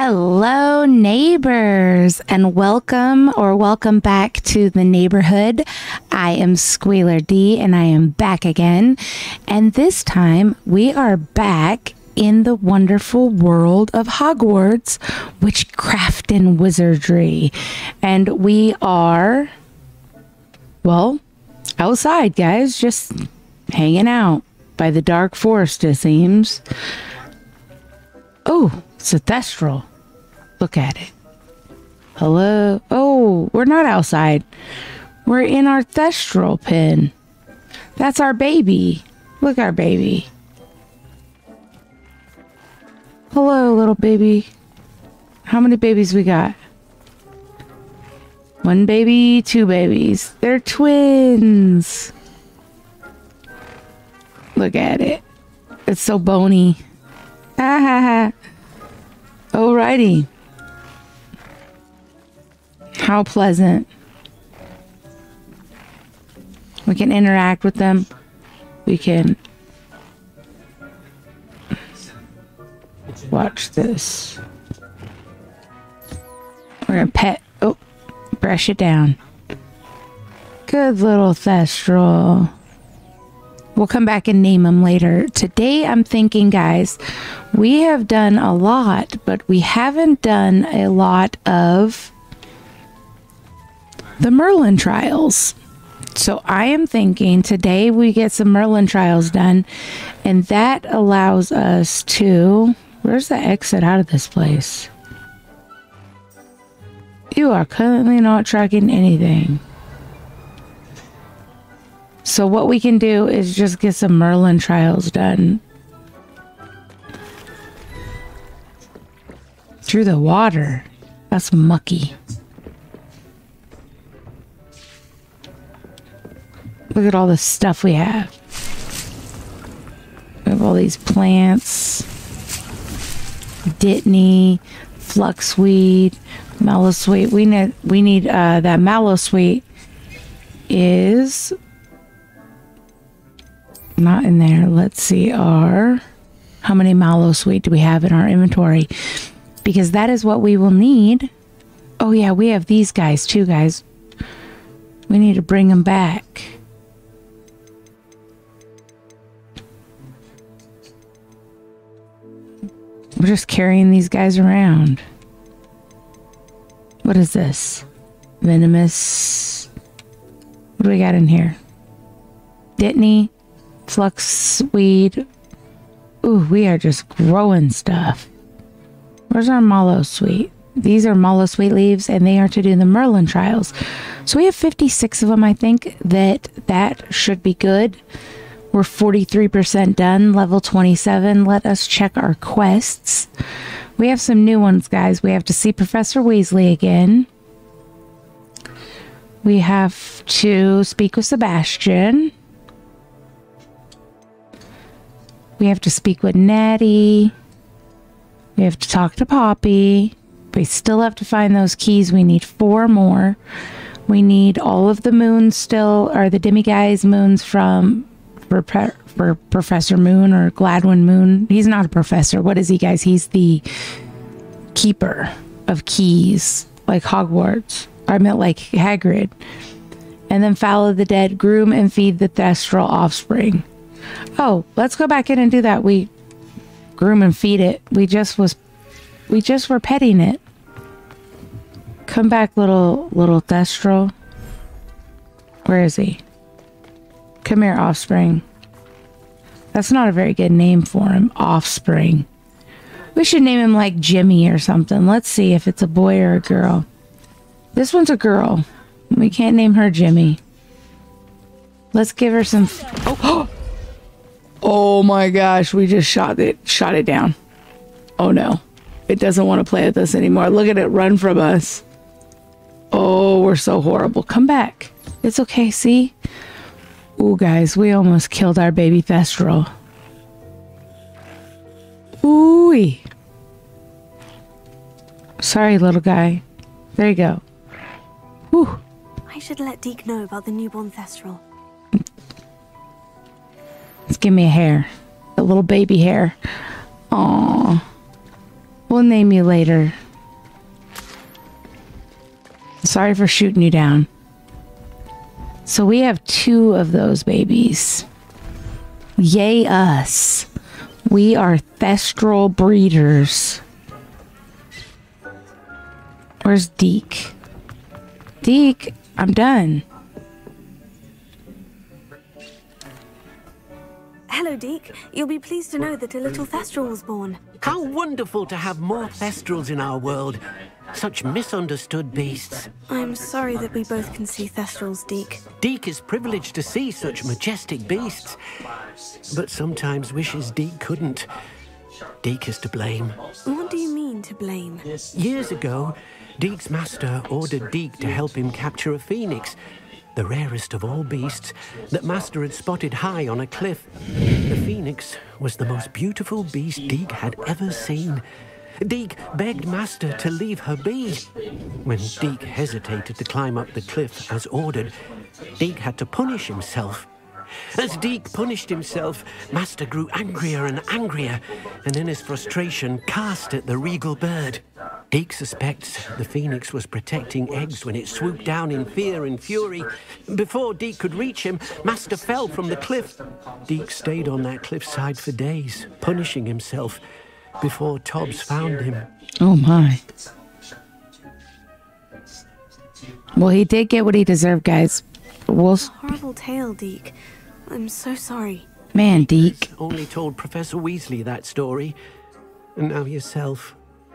Hello, neighbors, and welcome or welcome back to the neighborhood. I am Squealer D, and I am back again. And this time we are back in the wonderful world of Hogwarts, witchcraft and wizardry. And we are, well, outside, guys, just hanging out by the dark forest, it seems. Oh, it's a thestral. Look at it. Hello. Oh, we're not outside. We're in our thestral pen. That's our baby. Look, our baby. Hello, little baby. How many babies we got? One baby, two babies. They're twins. Look at it. It's so bony. Ha ha ha. Alrighty. How pleasant. We can interact with them. We can watch this. We're gonna pet. Oh, brush it down. Good little Thestral. We'll come back and name them later. Today, I'm thinking, guys, we have done a lot, but we haven't done a lot of the Merlin trials. So I am thinking today we get some Merlin trials done, and that allows us to. Where's the exit out of this place? You are currently not tracking anything. So what we can do is just get some Merlin trials done. Through the water. That's mucky. Look at all the stuff we have. We have all these plants. Dittany, fluxweed, mallow sweet. We need we need uh, that mallow sweet is not in there. Let's see our how many mallow sweet do we have in our inventory? Because that is what we will need. Oh yeah, we have these guys too, guys. We need to bring them back. We're just carrying these guys around. What is this? Venomous. What do we got in here? Dittany, flux weed. Ooh, we are just growing stuff. Where's our mallow sweet? These are mallow sweet leaves, and they are to do the Merlin trials. So we have 56 of them. I think that that should be good. We're 43% done, level 27. Let us check our quests. We have some new ones, guys. We have to see Professor Weasley again. We have to speak with Sebastian. We have to speak with Natty. We have to talk to Poppy. We still have to find those keys. We need four more. We need all of the moons still, or the demiguise moons from for, for Professor Moon or Gladwin Moon. He's not a professor. What is he, guys? He's the keeper of keys, like Hogwarts. I meant like Hagrid. And then follow the dead, groom and feed the thestral offspring. Oh, let's go back in and do that. We groom and feed it. We just was we just were petting it. Come back, little little Thestral. Where is he? Come here, offspring. That's not a very good name for him. Offspring. We should name him like Jimmy or something. Let's see if it's a boy or a girl. This one's a girl. We can't name her Jimmy. Let's give her some. Oh, Oh my gosh, we just shot it shot it down. Oh no. It doesn't want to play with us anymore. Look at it run from us. Oh, we're so horrible. Come back. It's okay, see? Ooh, guys, we almost killed our baby Thestral. Ooh. Sorry, little guy. There you go. Whew. I should let Deek know about the newborn Thestral. Let's give me a hair. A little baby hair. Aw. We'll name you later. Sorry for shooting you down. So we have two of those babies. Yay us. We are thestral breeders. Where's Deek? Deek, I'm done. Hello, Deek. You'll be pleased to know that a little Thestral was born. How wonderful to have more Thestrals in our world. Such misunderstood beasts. I'm sorry that we both can see Thestrals, Deek. Deek is privileged to see such majestic beasts, but sometimes wishes Deek couldn't. Deek is to blame. What do you mean to blame? Years ago, Deek's master ordered Deek to help him capture a phoenix, the rarest of all beasts that Master had spotted high on a cliff. The phoenix was the most beautiful beast Deek had ever seen. Deek begged Master to leave her be. When Deek hesitated to climb up the cliff as ordered, Deek had to punish himself. As Deek punished himself, Master grew angrier and angrier, and in his frustration cast at the regal bird. Deek suspects the phoenix was protecting eggs when it swooped down in fear and fury. Before Deek could reach him, Master fell from the cliff. Deek stayed on that cliffside for days, punishing himself, before Tobbs found him. Oh my. Well, he did get what he deserved, guys. We'll, Horrible tale, Deek. I'm so sorry. man, Deek. Only told Professor Weasley that story. And now yourself.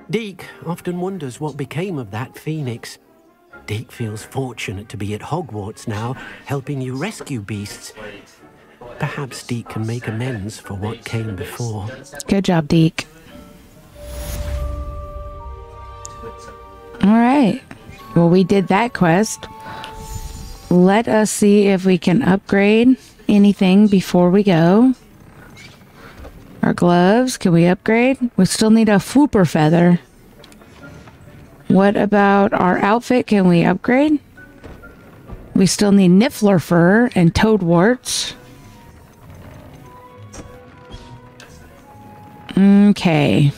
Deek often wonders what became of that phoenix. Deek feels fortunate to be at Hogwarts now, helping you rescue beasts. Perhaps Deek can make amends for what came before. Good job, Deek. All right. Well, we did that quest. Let us see if we can upgrade anything before we go. Our gloves, can we upgrade? We still need a fwooper feather. What about our outfit? Can we upgrade? We still need niffler fur and toad warts. Okay.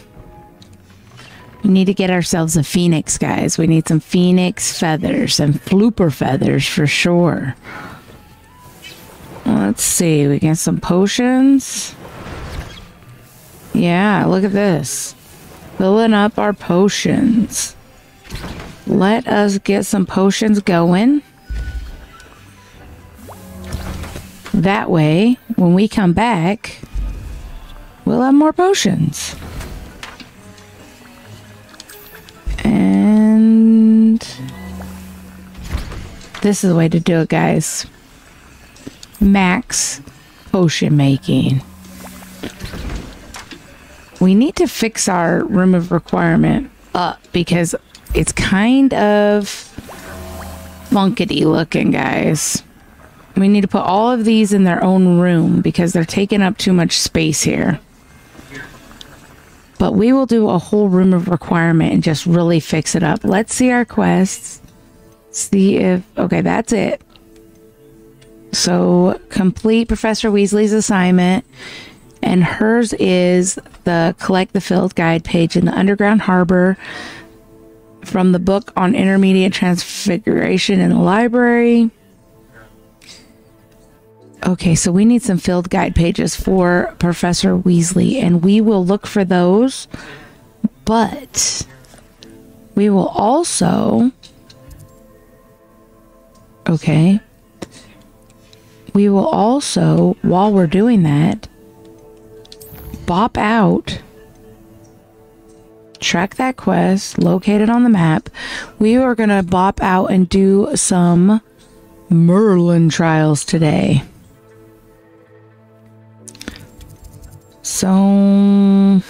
We need to get ourselves a phoenix, guys. We need some phoenix feathers and fwooper feathers for sure. Let's see. We get some potions. Yeah, look at this. Filling up our potions. Let us get some potions going. That way, when we come back, we'll have more potions. And this is the way to do it, guys. Max potion making. We need to fix our room of requirement up because it's kind of funkety looking, guys. We need to put all of these in their own room because they're taking up too much space here. But we will do a whole room of requirement and just really fix it up. Let's see our quests. See if. Okay, that's it. So complete Professor Weasley's assignment. And hers is the Collect the Field Guide page in the Underground Harbor from the book on intermediate transfiguration in the library. Okay, so we need some field guide pages for Professor Weasley, and we will look for those. But we will also. Okay. We will also, while we're doing that, bop out, track that quest, locate it on the map. We are going to bop out and do some Merlin trials today. So,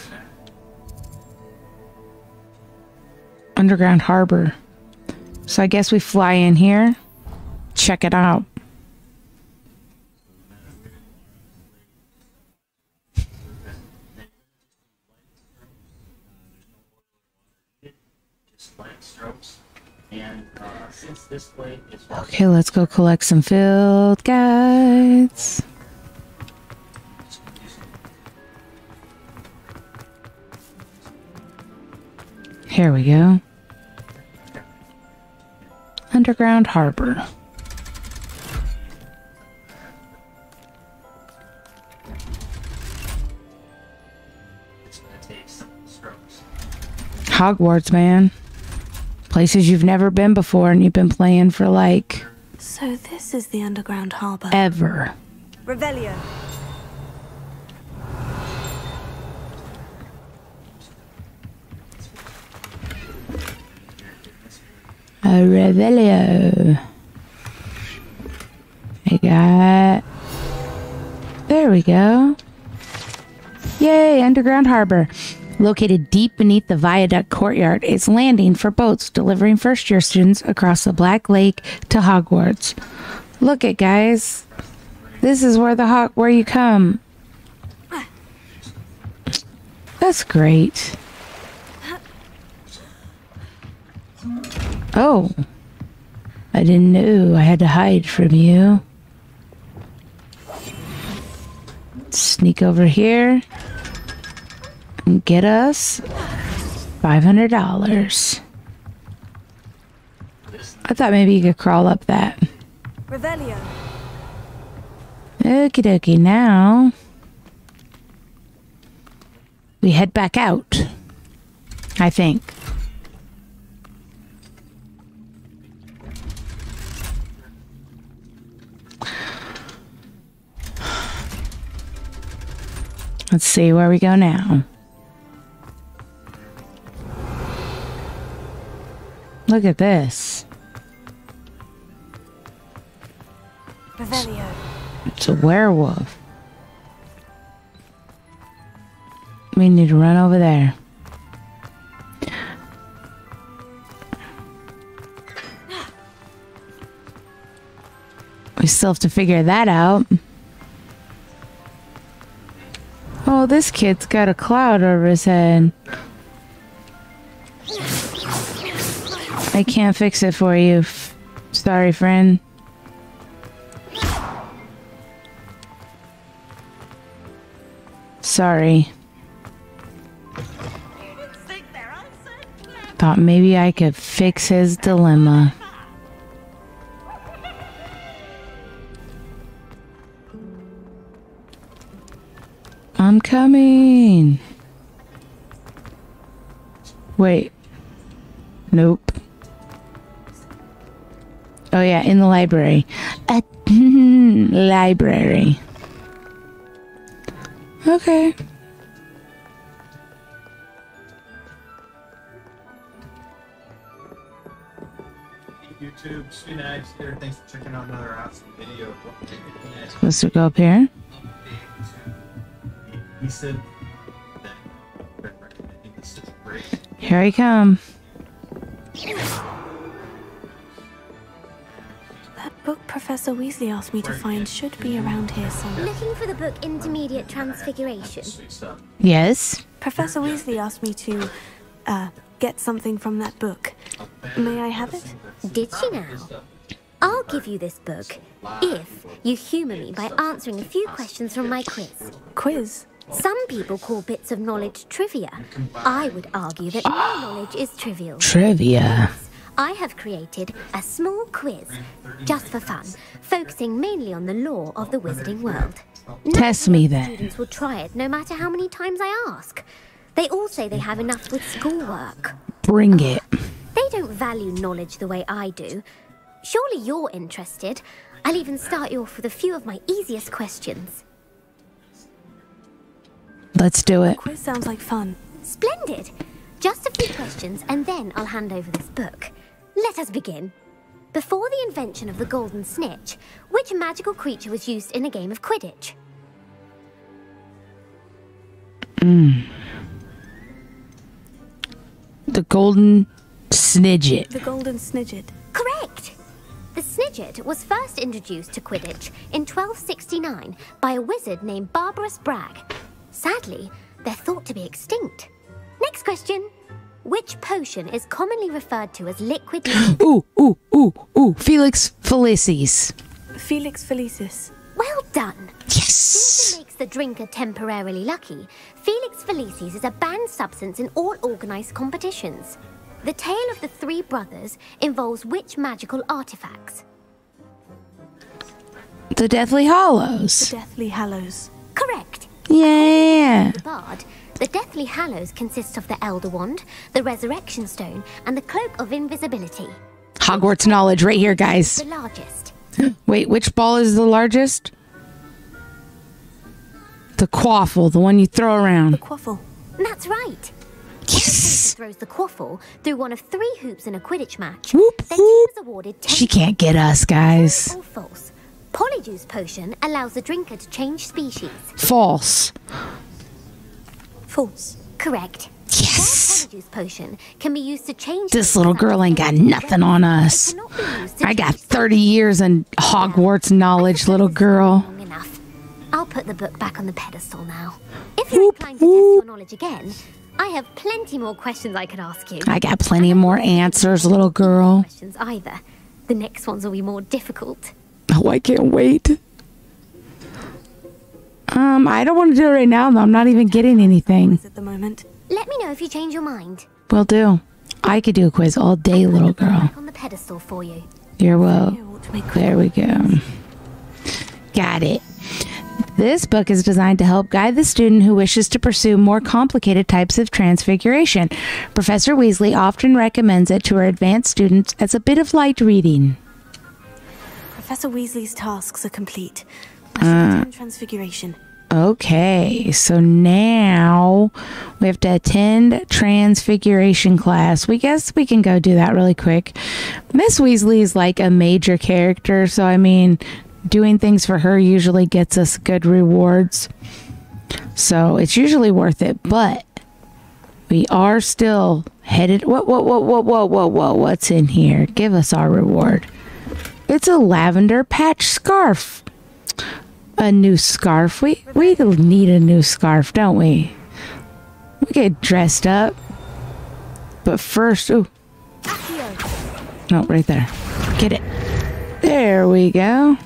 Underground Harbor. So, I guess we fly in here, check it out. Okay, let's go collect some field guides. Here we go. Underground Harbor. Hogwarts, man. Places you've never been before and you've been playing for like So this is the underground harbour. ever. Revelio. A revelio. I got. There we go. Yay, Underground Harbor. Located deep beneath the viaduct courtyard, it's landing for boats delivering first year students across the Black Lake to Hogwarts. Look it, guys. This is where the hawk where you come. That's great. Oh. I didn't know I had to hide from you. Sneak over here and get us $500. I thought maybe you could crawl up that. Revelio. Okie dokie, now we head back out. I think. Let's see where we go now. Look at this. Revelio. It's a werewolf. We need to run over there. We still have to figure that out. This kid's got a cloud over his head. I can't fix it for you. Sorry, friend. Sorry. Thought maybe I could fix his dilemma. I'm coming. Wait. Nope. Oh yeah, in the library. A library. Okay. YouTube, Spinax here. Thanks for checking out another awesome video. Supposed to go up here. He said that been recommending this is great. Here I come. That book Professor Weasley asked me to find should be around here somewhere. Looking for the book Intermediate Transfiguration. Yes. Professor Weasley asked me to, uh, get something from that book. May I have it? Did she now? I'll give you this book if you humour me by answering a few questions from my quiz. Quiz. Some people call bits of knowledge trivia. I would argue that no knowledge is trivial. Trivia. I have created a small quiz, just for fun, focusing mainly on the lore of the wizarding world. Test me then. Students will try it no matter how many times I ask. They all say they have enough with schoolwork. Bring it. They don't value knowledge the way I do. Surely you're interested. I'll even start you off with a few of my easiest questions. Let's do it. Quiz sounds like fun. Splendid! Just a few questions, and then I'll hand over this book. Let us begin. Before the invention of the golden snitch, which magical creature was used in a game of Quidditch? Hmm. The golden snidget. The Golden Snidget. Correct! The Snidget was first introduced to Quidditch in 1269 by a wizard named Barberus Bragge. Sadly, they're thought to be extinct. Next question. Which potion is commonly referred to as liquid nitrogen? Ooh, ooh, ooh, ooh. Felix Felicis. Felix Felicis. Well done! Yes. Seems makes the drinker temporarily lucky, Felix Felicis is a banned substance in all organized competitions. The tale of the three brothers involves which magical artifacts? The Deathly Hollows. The Deathly Hallows. Correct. Yeah. The Bard. The Deathly Hallows consists of the Elder Wand, the Resurrection Stone, and the Cloak of Invisibility. Hogwarts knowledge right here, guys. The largest. Wait, which ball is the largest? The quaffle, the one you throw around. The quaffle. That's right. Yes. Throws the quaffle through one of three hoops in a Quidditch match. Whoop, she whoop. was awarded 10 She can't get us, guys. false. Polyjuice potion allows the drinker to change species. False. False. Correct. Yes. Polyjuice potion can be used to change. This little girl ain't got nothing on us. It cannot be used to I got 30 years in Hogwarts knowledge, little girl. I'll put the book back on the pedestal now. If you're inclined to test your knowledge again, I have plenty more questions I could ask you. I got plenty more answers, little girl. questions either. The next ones will be more difficult. Oh, I can't wait. Um, I don't want to do it right now, though. I'm not even getting anything. At the moment. Let me know if you change your mind. Will do. I could do a quiz all day, little girl. Back on the pedestal for you. You're well. You ought to make There we go. Got it. This book is designed to help guide the student who wishes to pursue more complicated types of transfiguration. Professor Weasley often recommends it to her advanced students as a bit of light reading. Professor Weasley's tasks are complete. Shall ah. Transfiguration. Okay, so now we have to attend transfiguration class. We guess we can go do that really quick. Miss Weasley is like a major character, so I mean, doing things for her usually gets us good rewards. So it's usually worth it, but we are still headed. What, what, what, what, what, what, what, what's in here? Give us our reward. It's a lavender patch scarf a new scarf. We we need a new scarf, don't we? We get dressed up. But first, ooh. No, right there. Get it. There we go.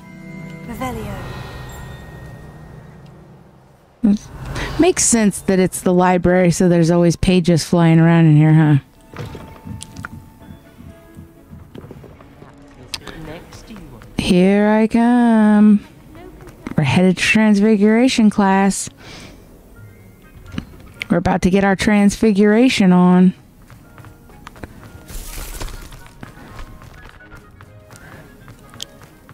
Makes sense that it's the library, so there's always pages flying around in here, huh? Here I come. We're headed to Transfiguration class. We're about to get our Transfiguration on.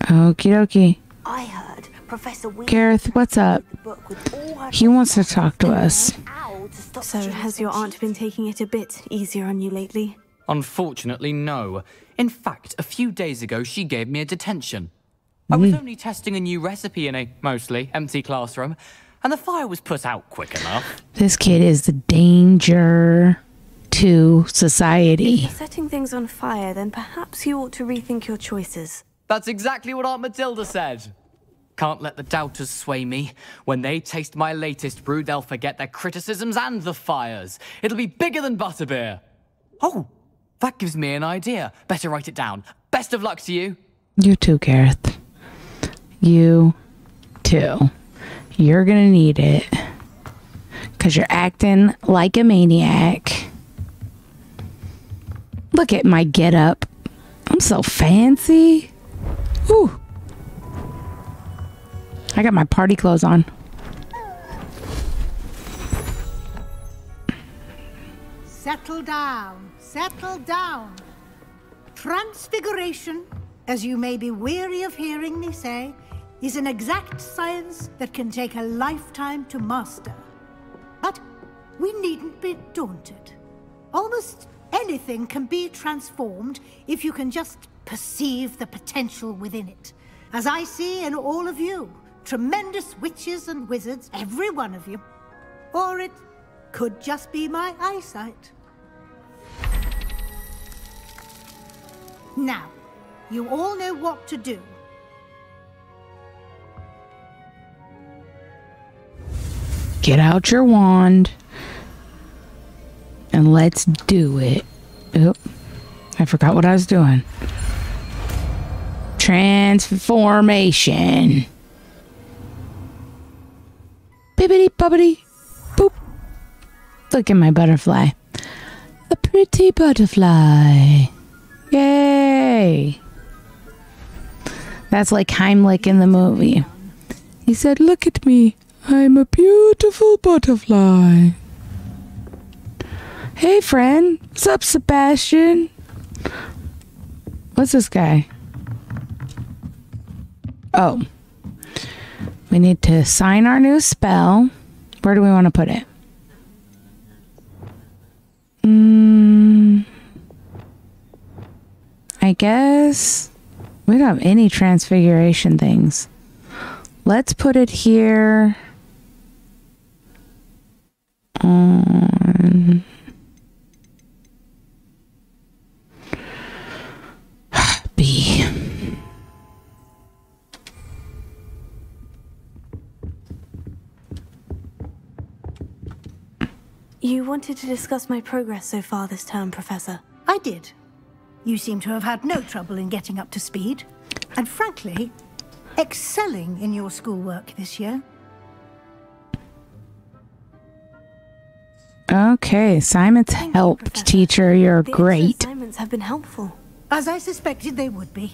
Okie dokie. I heard Professor Weasley Gareth, what's up? the book with all her He wants to talk to us. owl to stop So has your aunt been taking it a bit easier on you lately? Unfortunately, no. In fact, a few days ago, she gave me a detention. I was mm. only testing a new recipe in a mostly empty classroom, and the fire was put out quick enough. This kid is the danger to society. Setting things on fire, then perhaps you ought to rethink your choices. That's exactly what Aunt Matilda said. Can't let the doubters sway me. When they taste my latest brew, they'll forget their criticisms and the fires. It'll be bigger than butterbeer. Oh, that gives me an idea. Better write it down. Best of luck to you. You too, Gareth. You too. You're gonna need it. Cause you're acting like a maniac. Look at my get up. I'm so fancy. Ooh. I got my party clothes on. Settle down, settle down. Transfiguration, as you may be weary of hearing me say, is an exact science that can take a lifetime to master. But we needn't be daunted. Almost anything can be transformed if you can just perceive the potential within it. As I see in all of you, tremendous witches and wizards, every one of you. Or it could just be my eyesight. Now, you all know what to do. Get out your wand. And let's do it. Oop. I forgot what I was doing. Transformation. Bibbity bobbity boop. Look at my butterfly. A pretty butterfly. Yay. That's like Heimlich in the movie. He said, Look at me. I'm a beautiful butterfly. Hey, friend. What's up, Sebastian? What's this guy? Oh. We need to sign our new spell. Where do we want to put it? Mm, I guess we don't have any transfiguration things. Let's put it here on. B. You wanted to discuss my progress so far this term, Professor. I did. You seem to have had no trouble in getting up to speed. And frankly, excelling in your schoolwork this year. Okay, Simon's Thank helped, Professor. teacher. You're The great. assignments have been helpful. As I suspected they would be.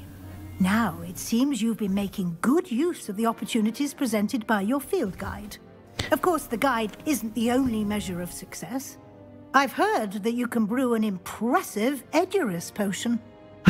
Now, it seems you've been making good use of the opportunities presented by your field guide. Of course, the guide isn't the only measure of success. I've heard that you can brew an impressive Edurus potion.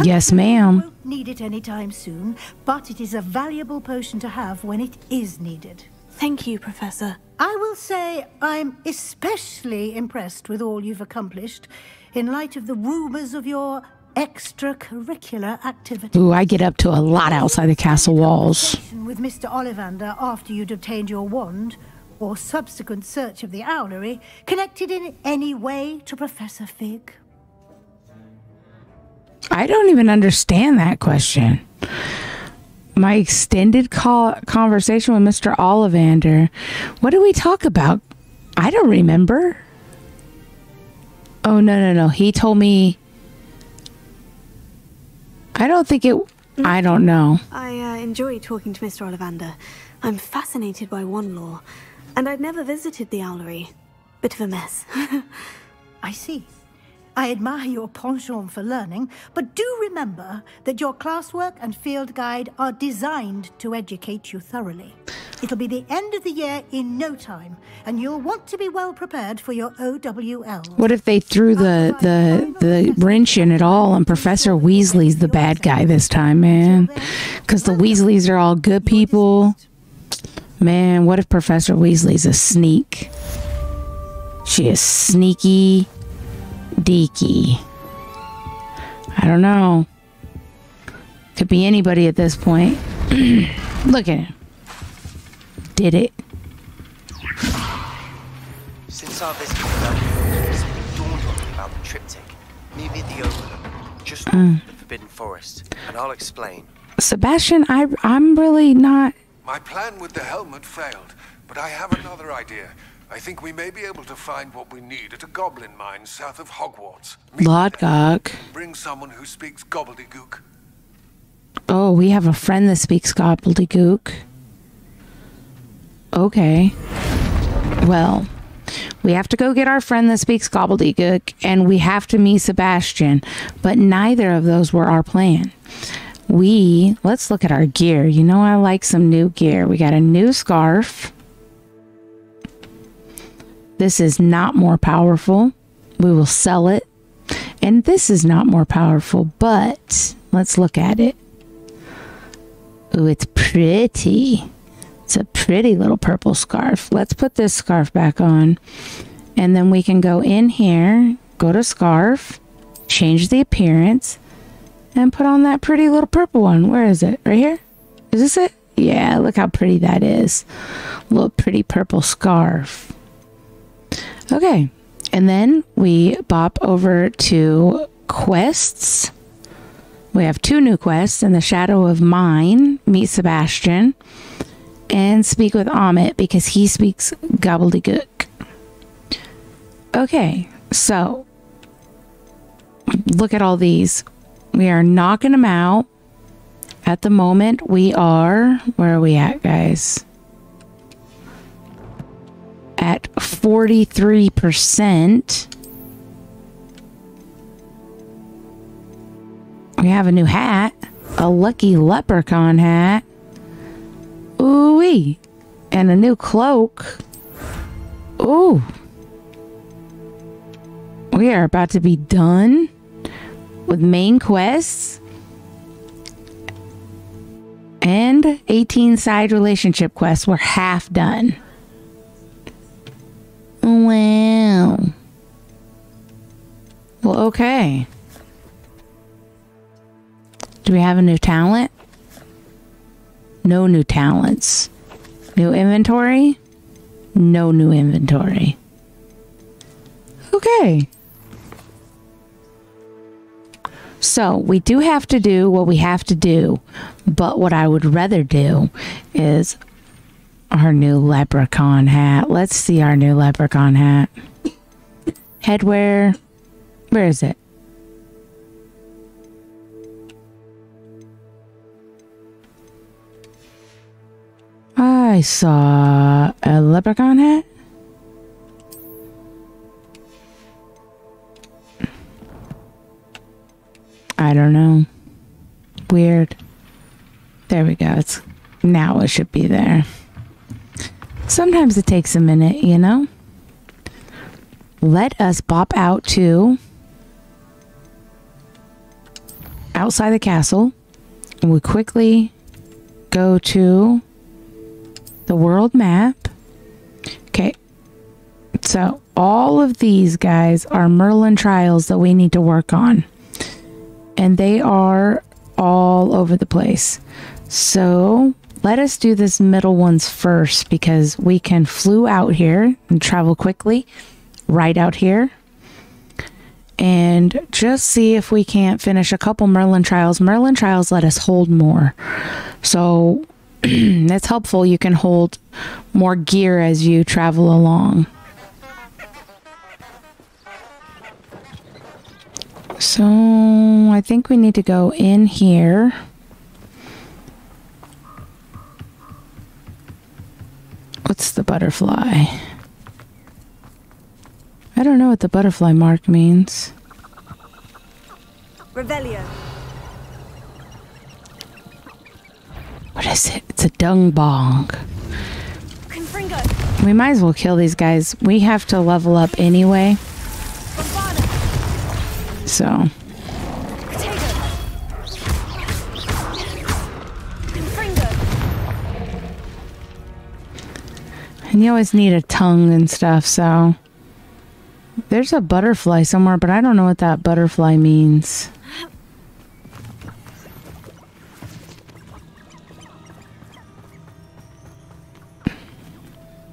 Yes, You ma'am. won't need it anytime soon, but it is a valuable potion to have when it is needed. Thank you, Professor. I will say I'm especially impressed with all you've accomplished in light of the rumors of your extracurricular activity. Ooh, I get up to a lot outside the castle walls. With Mr. Ollivander after you'd obtained your wand, or subsequent search of the owlery, connected in any way to Professor Fig? I don't even understand that question. My extended call conversation with Mr. Ollivander. What did we talk about? I don't remember. Oh no no no! He told me. I don't think it. I don't know. I uh, enjoy talking to Mr. Ollivander. I'm fascinated by wandlore, and I'd never visited the owlery. Bit of a mess. I see. I admire your penchant for learning, but do remember that your classwork and field guide are designed to educate you thoroughly. It'll be the end of the year in no time, and you'll want to be well prepared for your OWL. What if they threw the the the wrench in it all and Professor Weasley's the bad guy this time, man? Because the Weasleys are all good people. Man, what if Professor Weasley's a sneak? She is sneaky, deaky. I don't know. Could be anybody at this point. Look at him. Did it. Since our visit it's been dawned on me about the triptych. Maybe the overlook, just of the Forbidden Forest. And I'll explain. Sebastian, I I'm really not My plan with the helmet failed, but I have another idea. I think we may be able to find what we need at a goblin mine south of Hogwarts. Lodgok. Bring someone who speaks gobbledygook. Oh, we have a friend that speaks gobbledygook. Okay. Well, we have to go get our friend that speaks gobbledygook, and we have to meet Sebastian. But neither of those were our plan. We, let's look at our gear. You know, I like some new gear. We got a new scarf. This is not more powerful. We will sell it. And this is not more powerful, but let's look at it. Ooh, it's pretty. It's a pretty little purple scarf. Let's put this scarf back on. And then we can go in here, go to scarf, change the appearance, and put on that pretty little purple one. Where is it? Right here? Is this it? Yeah, look how pretty that is. little pretty purple scarf. Okay. And then we bop over to quests. We have two new quests in the shadow of mine. Meet Sebastian and speak with Amit because he speaks gobbledygook. Okay, so look at all these. We are knocking them out. At the moment, we are. Where are we at, guys? At 43%. We have a new hat, a lucky leprechaun hat. Ooh wee. And a new cloak. Ooh. We are about to be done with main quests and 18 side relationship quests. We're half done. Wow. Well, okay. Do we have a new talent? No new talents. New inventory? No new inventory. Okay. So we do have to do what we have to do, but what I would rather do is our new leprechaun hat. Let's see our new leprechaun hat. Headwear. Where is it? I saw a leprechaun hat. I don't know. Weird. There we go. It's now it should be there. Sometimes it takes a minute, you know? Let us bop out to outside the castle. And we quickly go to the world map. Okay. So all of these guys are Merlin trials that we need to work on. And they are all over the place. So let us do this middle ones first because we can flew out here and travel quickly right out here and just see if we can't finish a couple Merlin trials. Merlin trials let us hold more. So that's helpful. You can hold more gear as you travel along. So I think we need to go in here. What's the butterfly? I don't know what the butterfly mark means. Revelio. What is it? It's a Dugbog. Confringo. We might as well kill these guys. We have to level up anyway. So. And you always need a tongue and stuff, so. There's a butterfly somewhere, but I don't know what that butterfly means.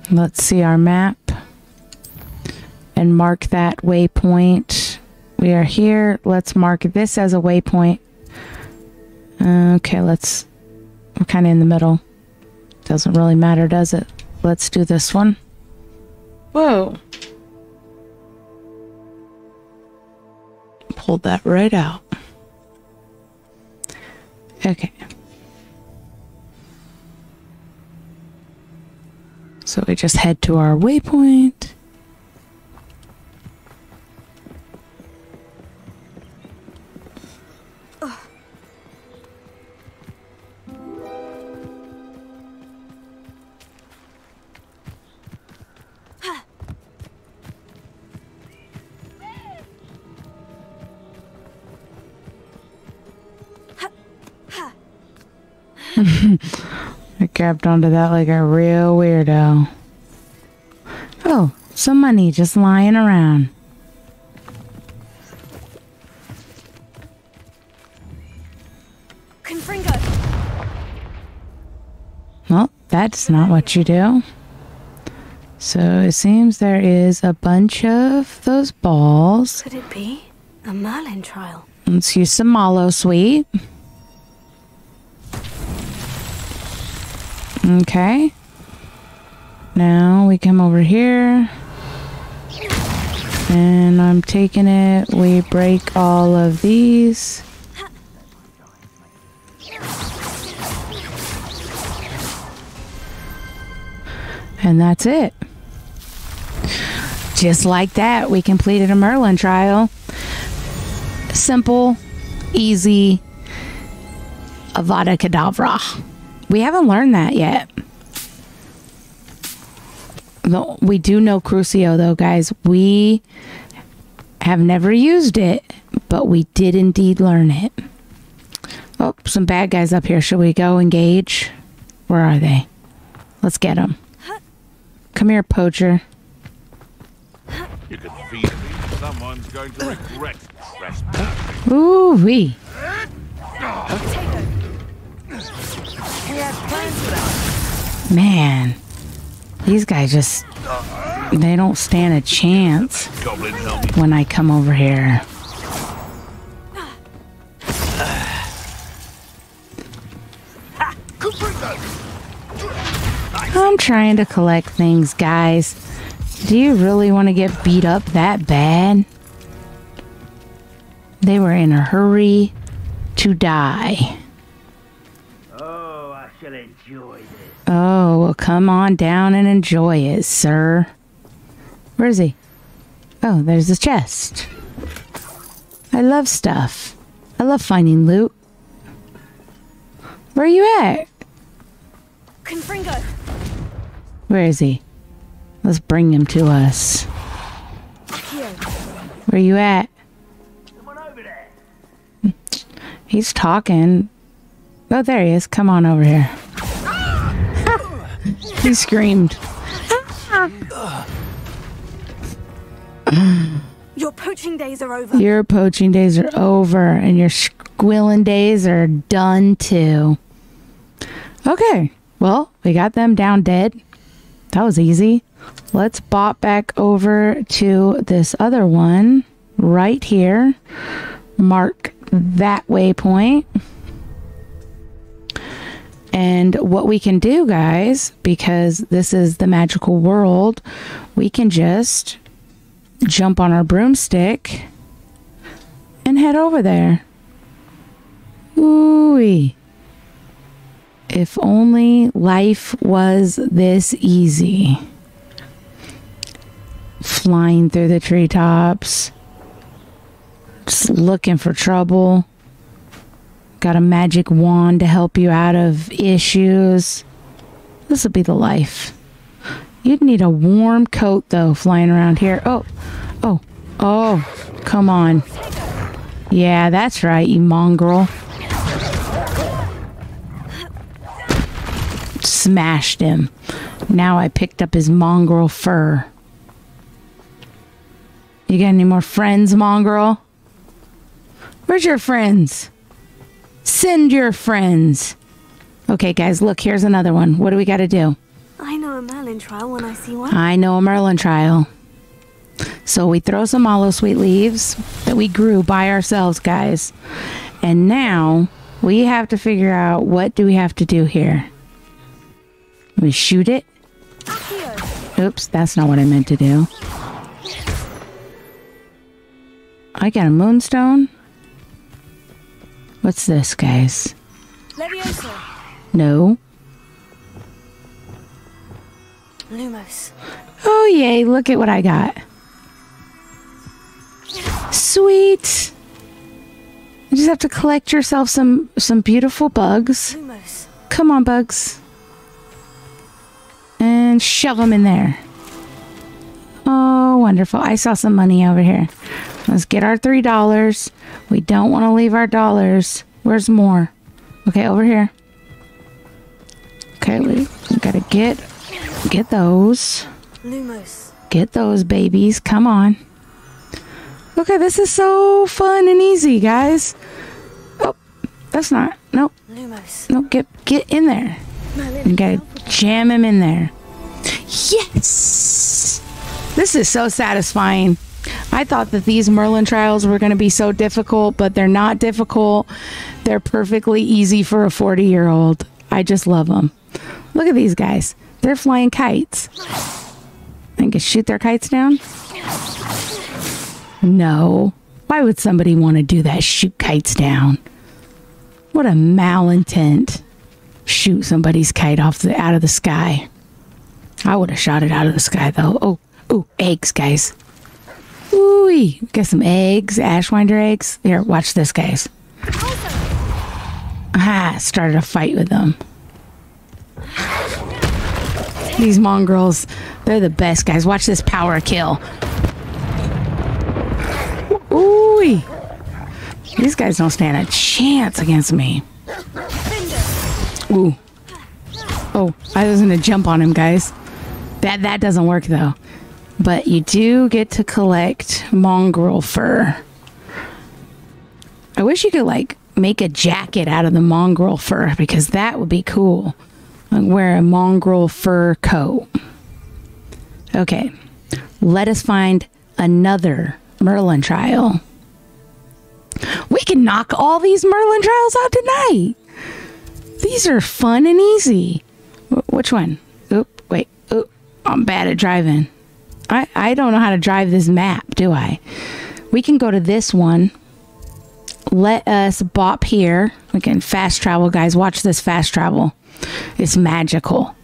Let's see our map and mark that waypoint. We are here. Let's mark this as a waypoint. Okay, let's. We're kind of in the middle. Doesn't really matter, does it? Let's do this one. Whoa. Pulled that right out. Okay. So we just head to our waypoint. I grabbed onto that like a real weirdo. Oh, some money just lying around. Confringo. Well, that's not what you do. So it seems there is a bunch of those balls. Could it be a Merlin trial? Let's use some Mallowsweet. Okay. Now we come over here. And I'm taking it. We break all of these. And that's it. just like that, we completed a Merlin trial. Simple, easy, Avada Kedavra. We haven't learned that yet. We do know Crucio, though, guys. We have never used it, but we did indeed learn it. Oh, some bad guys up here. Should we go engage? Where are they? Let's get them. Come here, poacher. You can feed me. Someone's going to regret trespassing. Ooh wee. Man, these guys just they don't stand a chance when I come over here. I'm trying to collect things, guys. Do you really want to get beat up that bad? They were in a hurry to die. Oh, well, come on down and enjoy it, sir. Where is he? Oh, there's his chest. I love stuff. I love finding loot. Where are you at? Confringo! Where is he? Let's bring him to us. Here. Where are you at? Someone over there. He's talking. Oh, there he is. Come on over here. He screamed. Your poaching days are over. Your poaching days are over, and your squilling days are done too. Okay, well, we got them down dead. That was easy. Let's bop back over to this other one right here. Mark that waypoint. And what we can do, guys, because this is the magical world, we can just jump on our broomstick and head over there. Ooh. If only life was this easy. Flying through the treetops, just looking for trouble. Got a magic wand to help you out of issues. This will be the life. You'd need a warm coat though, flying around here. Oh, oh, oh, come on. Yeah, that's right, you mongrel. Smashed him. Now I picked up his mongrel fur. You got any more friends, mongrel? Where's your friends? Send your friends. Okay, guys, look, here's another one. What do we got to do? I know a Merlin trial when I see one. I know a Merlin trial. So we throw some Mallowsweet leaves that we grew by ourselves, guys. And now we have to figure out what do we have to do here. We shoot it. Oops, that's not what I meant to do. I got a moonstone. What's this, guys? Levioso. No. Lumos. Oh yay, look at what I got. Sweet. You just have to collect yourself some some beautiful bugs. Lumos. Come on, bugs. And shove them in there. Oh, wonderful. I saw some money over here. Let's get our $3. We don't want to leave our dollars. Where's more? Okay, over here. Okay, we, we gotta get get those. Lumos. Get those babies. Come on. Okay, this is so fun and easy, guys. Oh, that's not. Nope. Lumos. Nope. Get get in there. You gotta jam him in there. Yes. This is so satisfying. I thought that these Merlin trials were going to be so difficult, but they're not difficult. They're perfectly easy for a 40 year old. I just love them. Look at these guys. They're flying kites. I can shoot their kites down? No. Why would somebody want to do that? Shoot kites down. What a malintent. Shoot somebody's kite off the out of the sky. I would have shot it out of the sky though. Oh, Ooh, eggs, guys. Ooh, get some eggs, Ashwinder eggs. Here, watch this, guys. Ah, started a fight with them. These mongrels, they're the best, guys. Watch this power kill. Ooh, these guys don't stand a chance against me. Ooh. Oh, I was gonna jump on him, guys. That that doesn't work though. But you do get to collect mongrel fur. I wish you could like make a jacket out of the mongrel fur because that would be cool. Like wear a mongrel fur coat. Okay. Let us find another Merlin trial. We can knock all these Merlin trials out tonight. These are fun and easy. Wh- which one? Oop, wait. Oop, I'm bad at driving. I, I don't know how to drive this map, do I? We can go to this one. Let us bop here. We can fast travel, guys. Watch this fast travel. It's magical.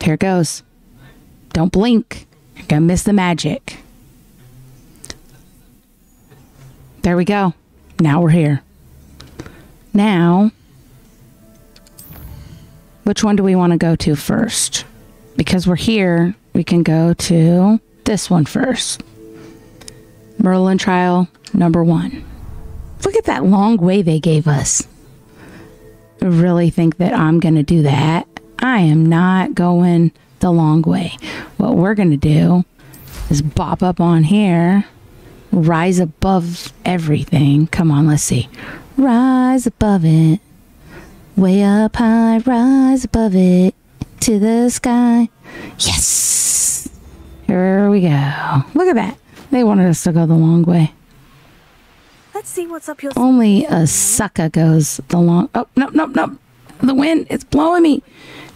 Here it goes. Don't blink. You're going to miss the magic. There we go. Now we're here. Now, which one do we want to go to first? Because we're here, we can go to this one first. Merlin trial number one. Look at that long way they gave us. I really think that I'm going to do that. I am not going the long way. What we're going to do is bop up on here, rise above everything. Come on, let's see. Rise above it. Way up high, rise above it to the sky. Yes! Here we go. Look at that. They wanted us to go the long way. Let's see what's up your Only a sucker goes the long. Oh, no, no, no. The wind, it's blowing me.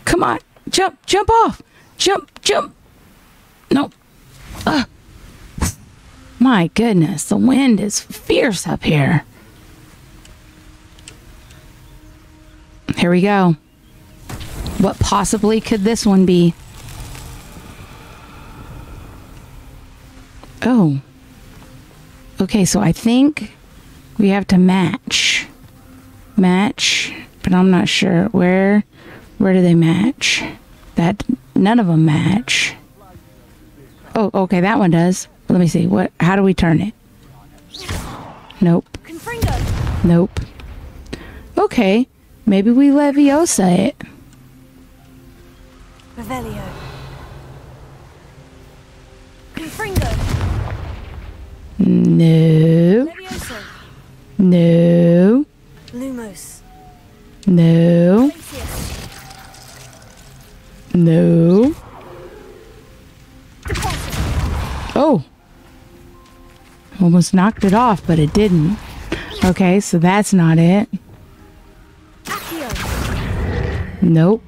Come on. Jump, jump off. Jump, jump. No. Ugh. Ah. My goodness, the wind is fierce up here. Here we go. What possibly could this one be? Oh. Okay, so I think we have to match. Match, but I'm not sure where where do they match? That none of them match. Oh, okay, that one does. Let me see. What how do we turn it? Nope. Nope. Okay. Maybe we Leviosa it. Revelio. Confringo. No. Levioso. No. Lumos. No. No. Oh. Almost knocked it off, but it didn't. Okay, so that's not it. Nope.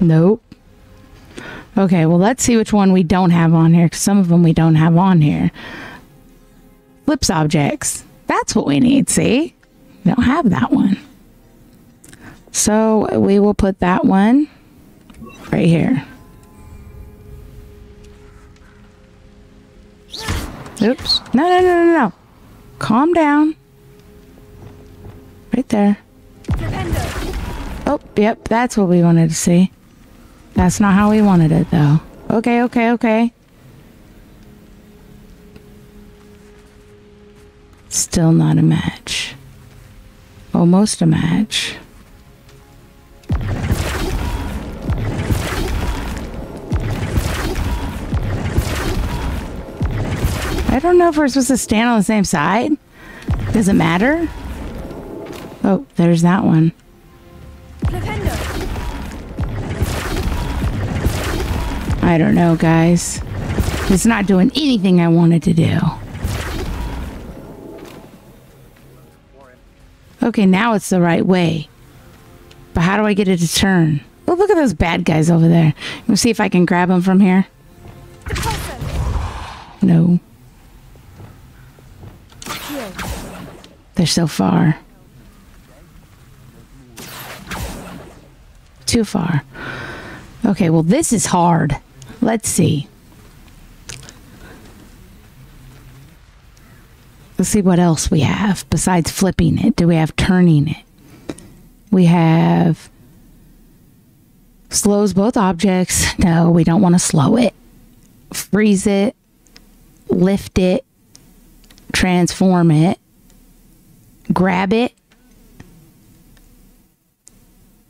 Nope. Okay, well, let's see which one we don't have on here, 'cause some of them we don't have on here. Flips objects. That's what we need, see? We don't have that one. So we will put that one right here. Oops. No, no, no, no, no. Calm down. Right there. Oh, yep, that's what we wanted to see. That's not how we wanted it, though. Okay, okay, okay. Still not a match. Almost a match. I don't know if we're supposed to stand on the same side. Does it matter? Oh, there's that one. I don't know, guys. It's not doing anything I wanted to do. Okay, now it's the right way. But how do I get it to turn? Oh, look at those bad guys over there. Let me see if I can grab them from here. No. They're so far. too far. Okay, well, this is hard. Let's see. Let's see what else we have besides flipping it. Do we have turning it? We have slows both objects. No, we don't want to slow it. Freeze it, lift it, transform it, grab it,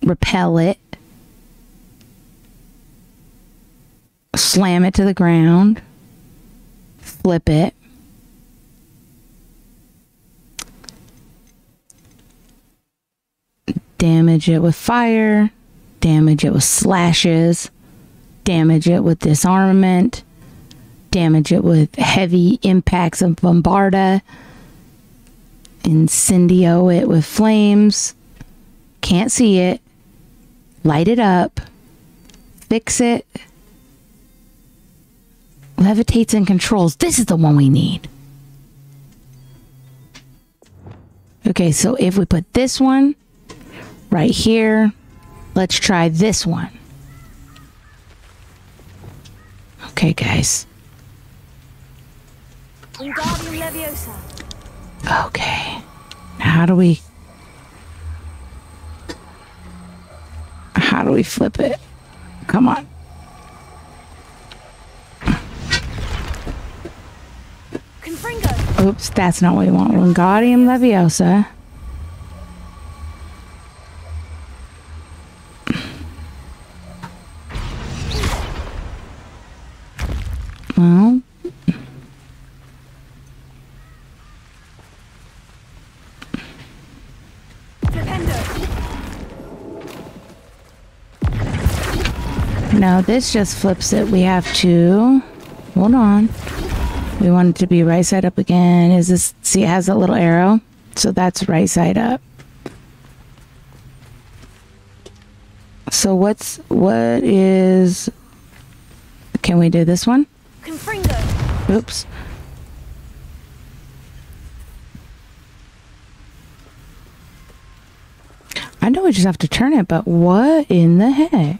repel it, slam it to the ground, flip it. Damage it with fire, damage it with slashes, damage it with disarmament, damage it with heavy impacts of bombarda, incendio it with flames, can't see it, light it up, fix it, levitates and controls. This is the one we need. Okay, so if we put this one right here, let's try this one. Okay, guys. Okay. How do we How do we flip it? Come on. Confringo. Oops, that's not what we want. Wingardium Leviosa. Well, no, this just flips it. We have to. Hold on. We want it to be right side up again. Is this. See, it has a little arrow. So that's right side up. So what's. What is. Can we do this one? Confringo. Oops. I know we just have to turn it, but what in the heck?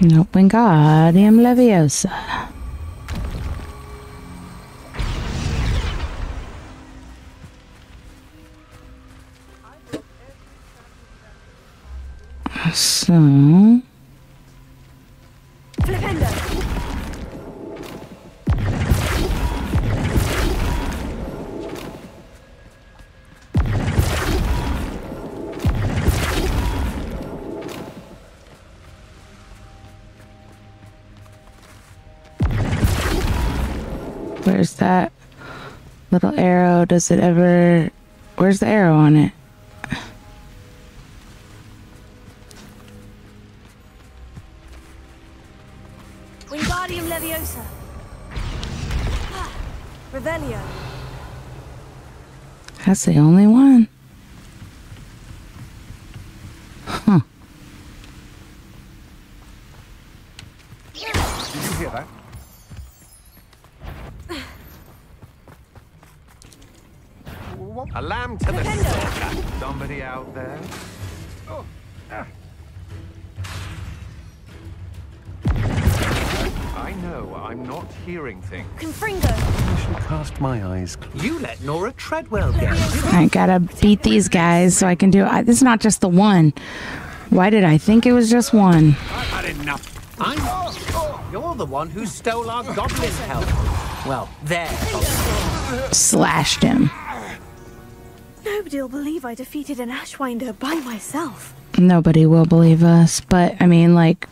No, Wingardium Leviosa. So, where's that little arrow? Does it ever. Where's the arrow on it? Wingardium Leviosa. Ah, Revelio. That's the only one. I gotta beat these guys so I can do it. This is not just the one. Why did I think it was just one? I've had enough. I'm. You're the one who stole our goblin's help. Well, there. Slashed him. Nobody'll believe I defeated an Ashwinder by myself. Nobody will believe us, but I mean, like,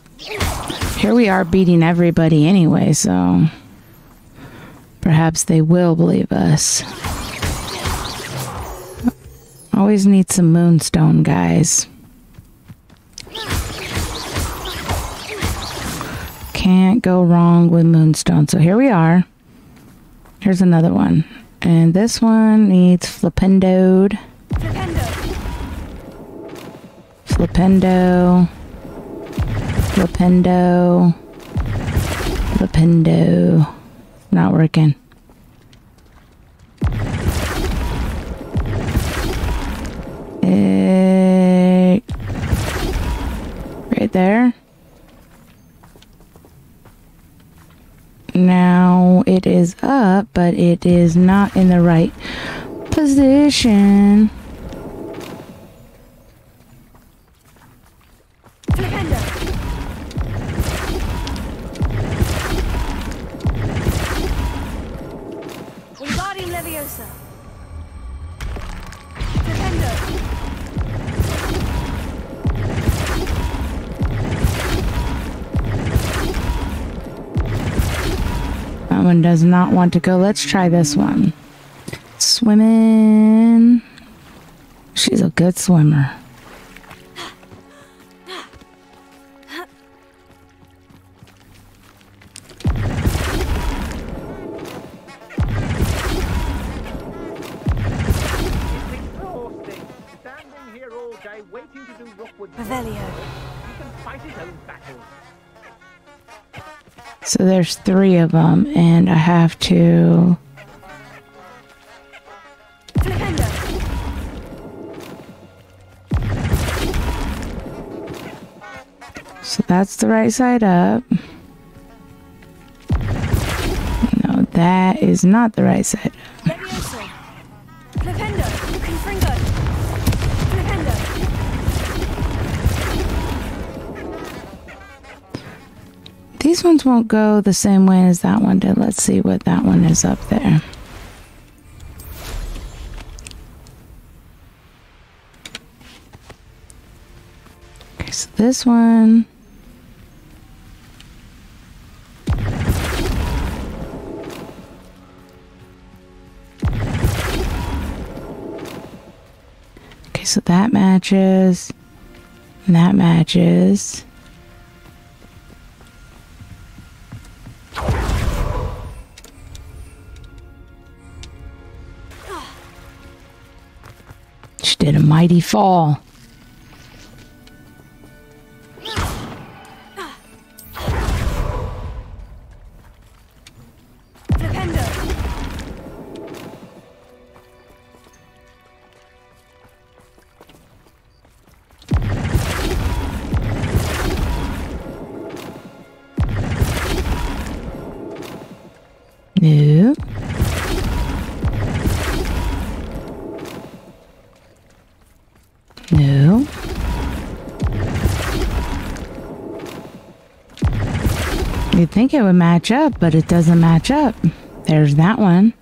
here we are beating everybody anyway, so perhaps they will believe us. Always need some moonstone, guys. Can't go wrong with moonstone. So here we are. Here's another one. And this one needs flipendoed. Flipendo. Flipendo. Flipendo. Not working. Right, right there. Now it is up, but it is not in the right position. One does not want to go. Let's try this one. Swimming. She's a good swimmer. So there's three of them, and I have to. So that's the right side up. No, that is not the right side up. These ones won't go the same way as that one did. Let's see what that one is up there. Okay, so this one. Okay, so that matches. And that matches. Did a mighty fall. Nope. You'd think it would match up, but it doesn't match up. There's that one.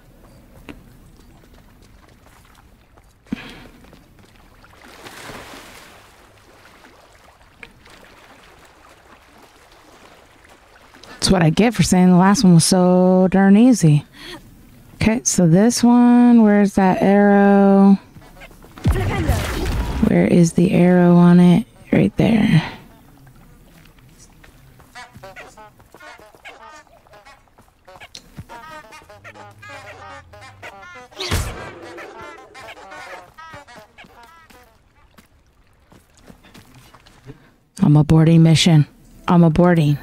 That's what I get for saying the last one was so darn easy. Okay, so this one, where's that arrow? Where is the arrow on it? Right there. I'm aborting mission. I'm aborting.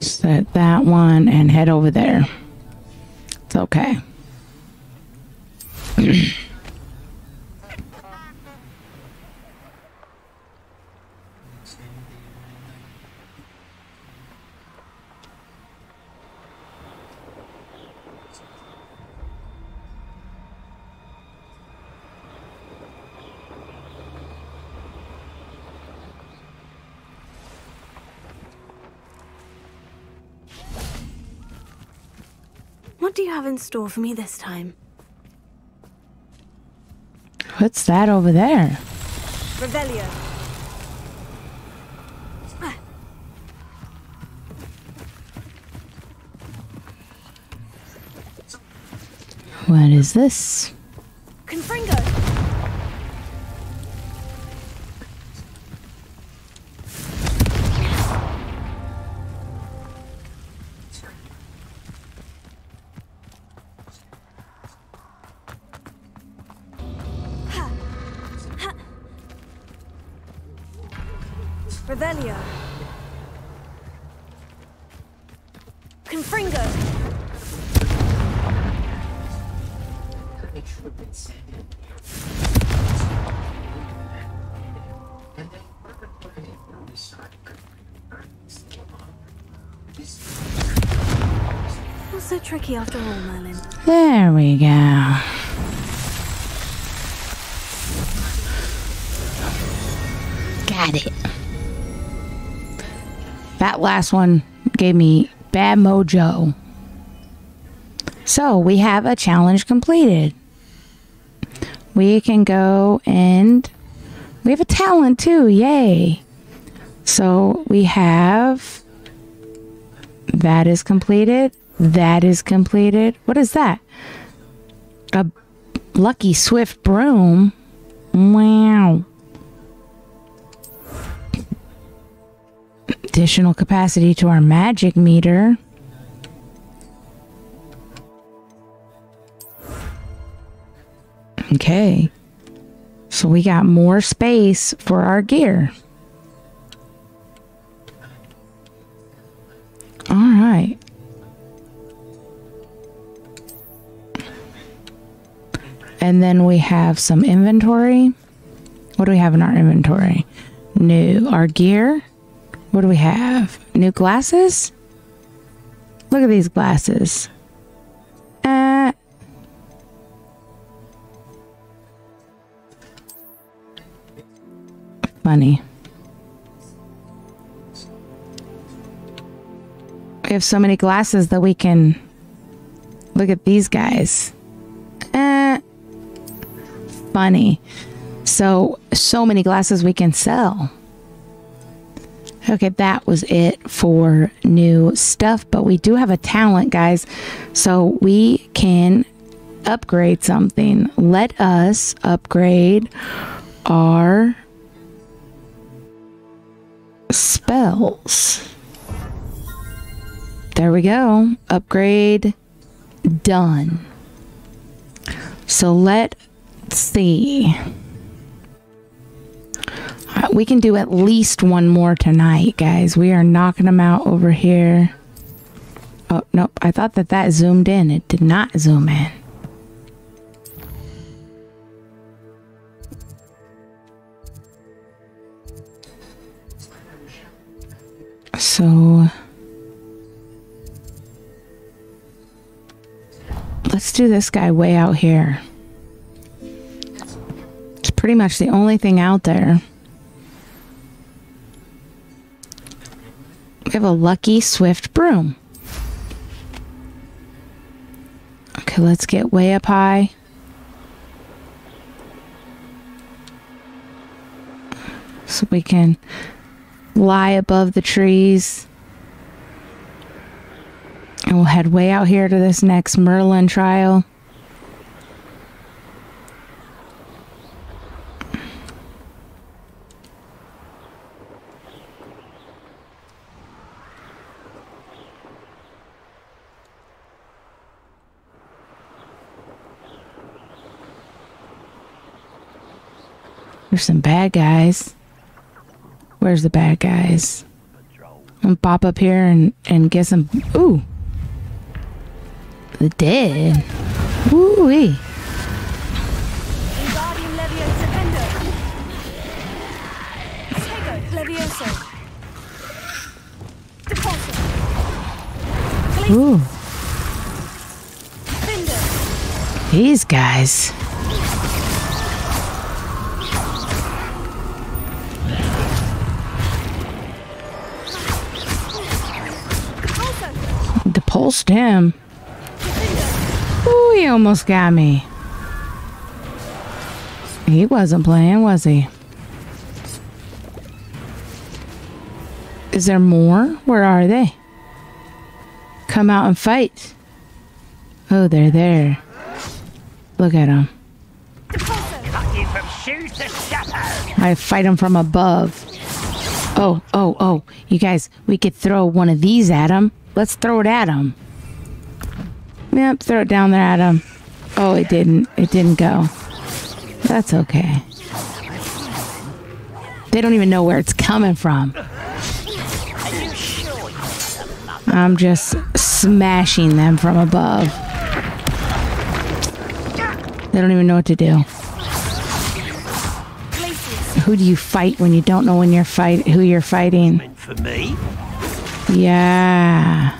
Set that one and head over there. It's okay. have in store for me this time? What's that over there? Revelio. What is this? Confringo. Not so tricky after all, Merlin. There we go. Got it. That last one gave me bad mojo. So we have a challenge completed. We can go and we have a talent too. Yay. So we have that is completed. That is completed. What is that? A lucky swift broom. Wow. Additional capacity to our magic meter. Okay. So we got more space for our gear. All right. And then we have some inventory. What do we have in our inventory? New. Our gear. What do we have? New glasses? Look at these glasses. Uh, funny. We have so many glasses that we can look at these guys. Uh, funny. So, so many glasses we can sell. Okay, that was it for new stuff, but we do have a talent, guys. So we can upgrade something. Let us upgrade our spells. There we go. Upgrade done. So let's see. We can do at least one more tonight, guys. We are knocking them out over here. Oh, nope. I thought that that zoomed in. It did not zoom in. So let's do this guy way out here. It's pretty much the only thing out there. We have a lucky swift broom. Okay, let's get way up high. So we can lie above the trees. And we'll head way out here to this next Merlin trial. There's some bad guys. Where's the bad guys? I'm pop up here and, and get some. Ooh. The dead. Ooh wee. Wingardium Leviosa Endo. Tego Levioso. Depulso. Ooh. These guys. Depulsed him. Ooh, he almost got me. He wasn't playing, was he? Is there more? Where are they? Come out and fight. Oh, they're there. Look at them. I fight them from above. Oh, oh, oh. You guys, we could throw one of these at him. Let's throw it at him. Yep, throw it down there at him. Oh, it didn't. It didn't go. That's okay. They don't even know where it's coming from. I'm just smashing them from above. They don't even know what to do. Who do you fight when you don't know when you're fight who you're fighting? For me? Yeah.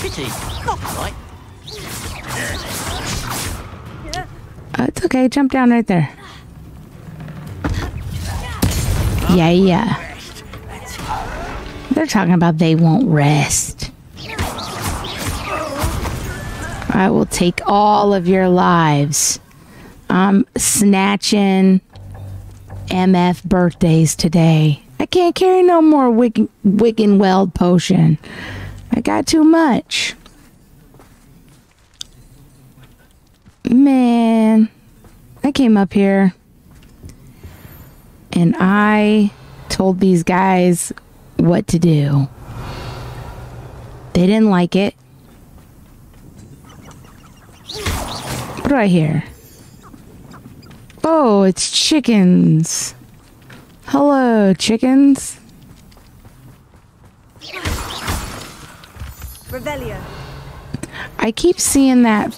Pity. Not quite. Uh, it's okay. Jump down right there. Yeah, yeah. They're talking about they won't rest. I will take all of your lives. I'm snatching MF birthdays today. I can't carry no more Wiggenweld potion. I got too much. Man, I came up here and I told these guys what to do. They didn't like it. What do I hear? Oh, it's chickens. Hello, chickens. Revelio. I keep seeing that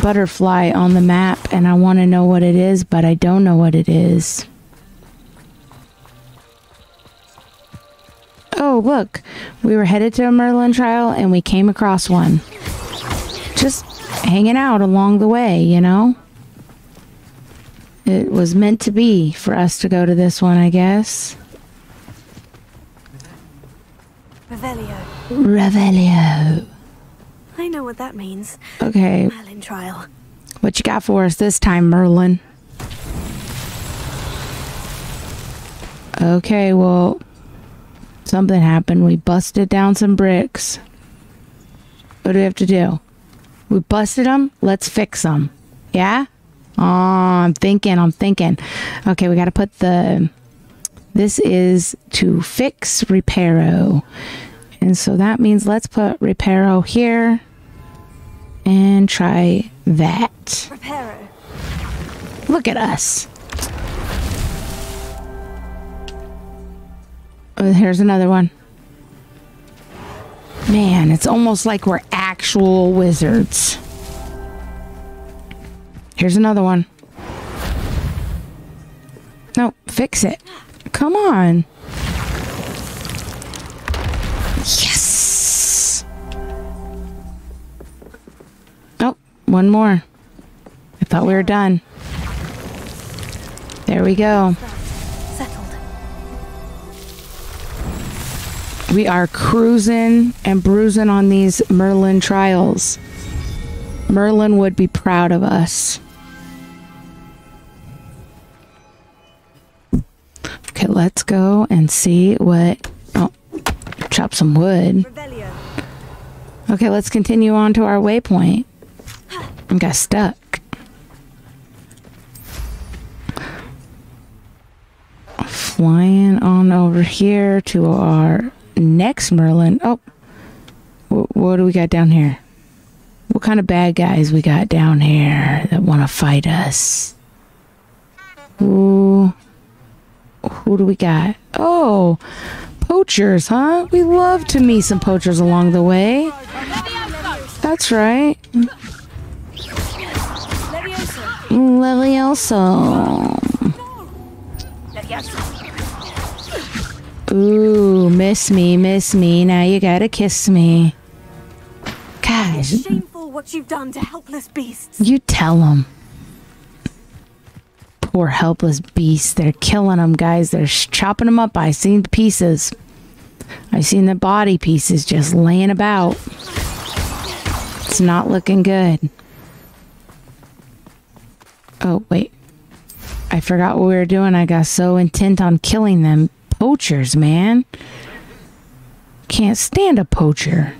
butterfly on the map and I want to know what it is, but I don't know what it is. Oh, look. We were headed to a Merlin trial and we came across one. Just hanging out along the way, you know? It was meant to be for us to go to this one, I guess. Revelio. Revelio. I know what that means. Okay. Merlin trial. What you got for us this time, Merlin? Okay, well, something happened. We busted down some bricks. What do we have to do? We busted them. Let's fix them. Yeah? Oh, I'm thinking. I'm thinking. Okay, we got to put the. This is to fix reparo. And so that means let's put reparo here and try that. Reparo. Look at us. Oh, here's another one. Man, it's almost like we're actual wizards. Here's another one. No, fix it. Come on. Yes. Oh, one more. I thought we were done. There we go. We are cruising and bruising on these Merlin trials. Merlin would be proud of us. Okay, let's go and see what. Oh, chop some wood. Okay, let's continue on to our waypoint. I got stuck. Flying on over here to our next Merlin. Oh, wh- what do we got down here? What kind of bad guys we got down here that want to fight us? Who? Who do we got? Oh, poachers, huh? We love to meet some poachers along the way. That's right. Mm, Levioso. Ooh, miss me, miss me. Now you gotta kiss me. Guys, Shameful what you've done to helpless beasts. you tell them. Poor helpless beasts. They're killing them, guys. They're chopping them up. I seen the pieces. I seen the body pieces just laying about. It's not looking good. Oh, wait. I forgot what we were doing. I got so intent on killing them. Poachers, man. Can't stand a poacher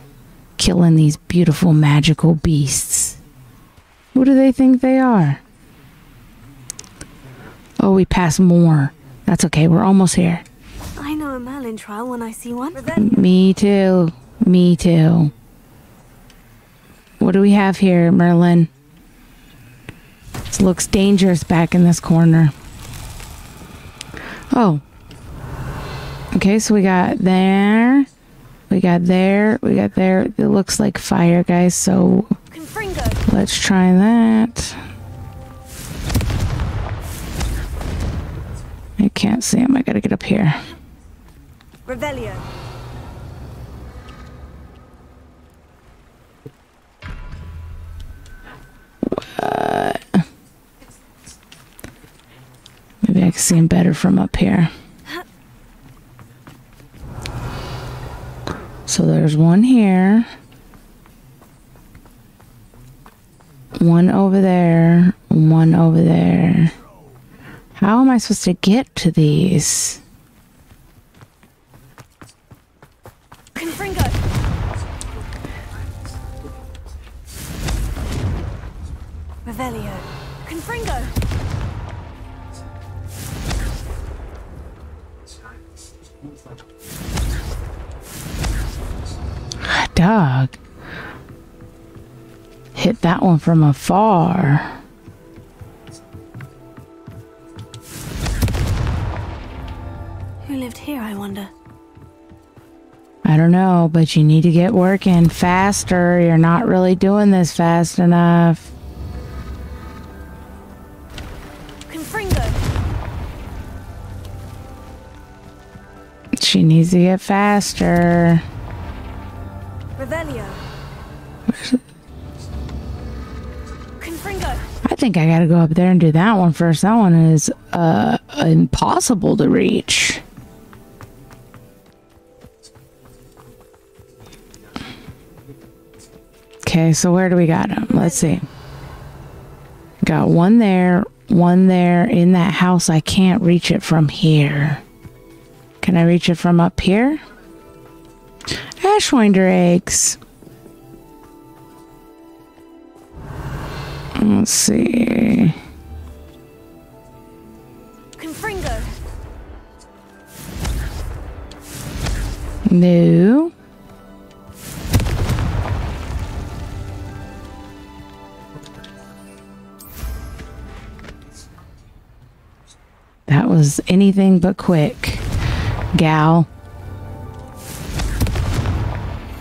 killing these beautiful magical beasts. Who do they think they are? Oh, we passed more. That's okay. We're almost here. I know a Merlin trial when I see one. Me too. Me too. What do we have here, Merlin? This looks dangerous back in this corner. Oh. Okay, so we got there. We got there. We got there. It looks like fire, guys. So let's try that. I can't see him. I gotta get up here. Revelio. Maybe I can see him better from up here. So there's one here. One over there. One over there. How am I supposed to get to these? Confringo. Revelio. Confringo. Dog. Hit that one from afar. But you need to get working faster. You're not really doing this fast enough. Confringo. She needs to get faster. Revelio. I think I gotta go up there and do that one first. That one is uh impossible to reach. Okay, so where do we got them? Let's see. Got one there, one there in that house. I can't reach it from here. Can I reach it from up here? Ashwinder eggs. Let's see. Anything but quick, gal.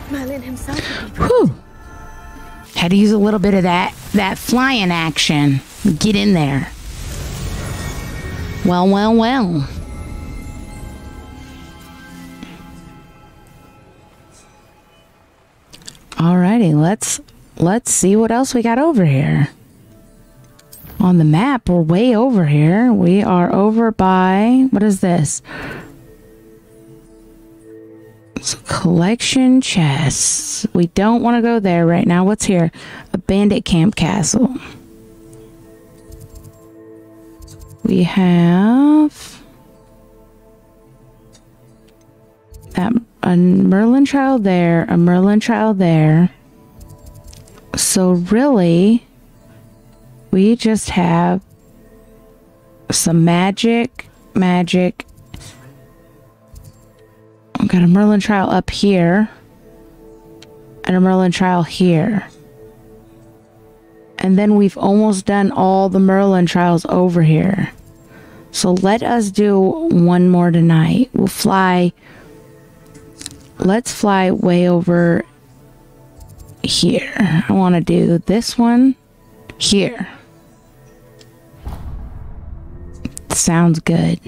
Merlin himself Whew. Had to use a little bit of that that flying action. Get in there. Well, well, well. Alrighty, let's let's see what else we got over here. On the map, we're way over here. We are over by what is this? Collection chests. We don't want to go there right now. What's here? A bandit camp castle. We have that a Merlin trial there, a Merlin trial there. So really, we just have some magic, magic. I've got a Merlin trial up here and a Merlin trial here. And then we've almost done all the Merlin trials over here. So let us do one more tonight. We'll fly. Let's fly way over here. I want to do this one here. Sounds good.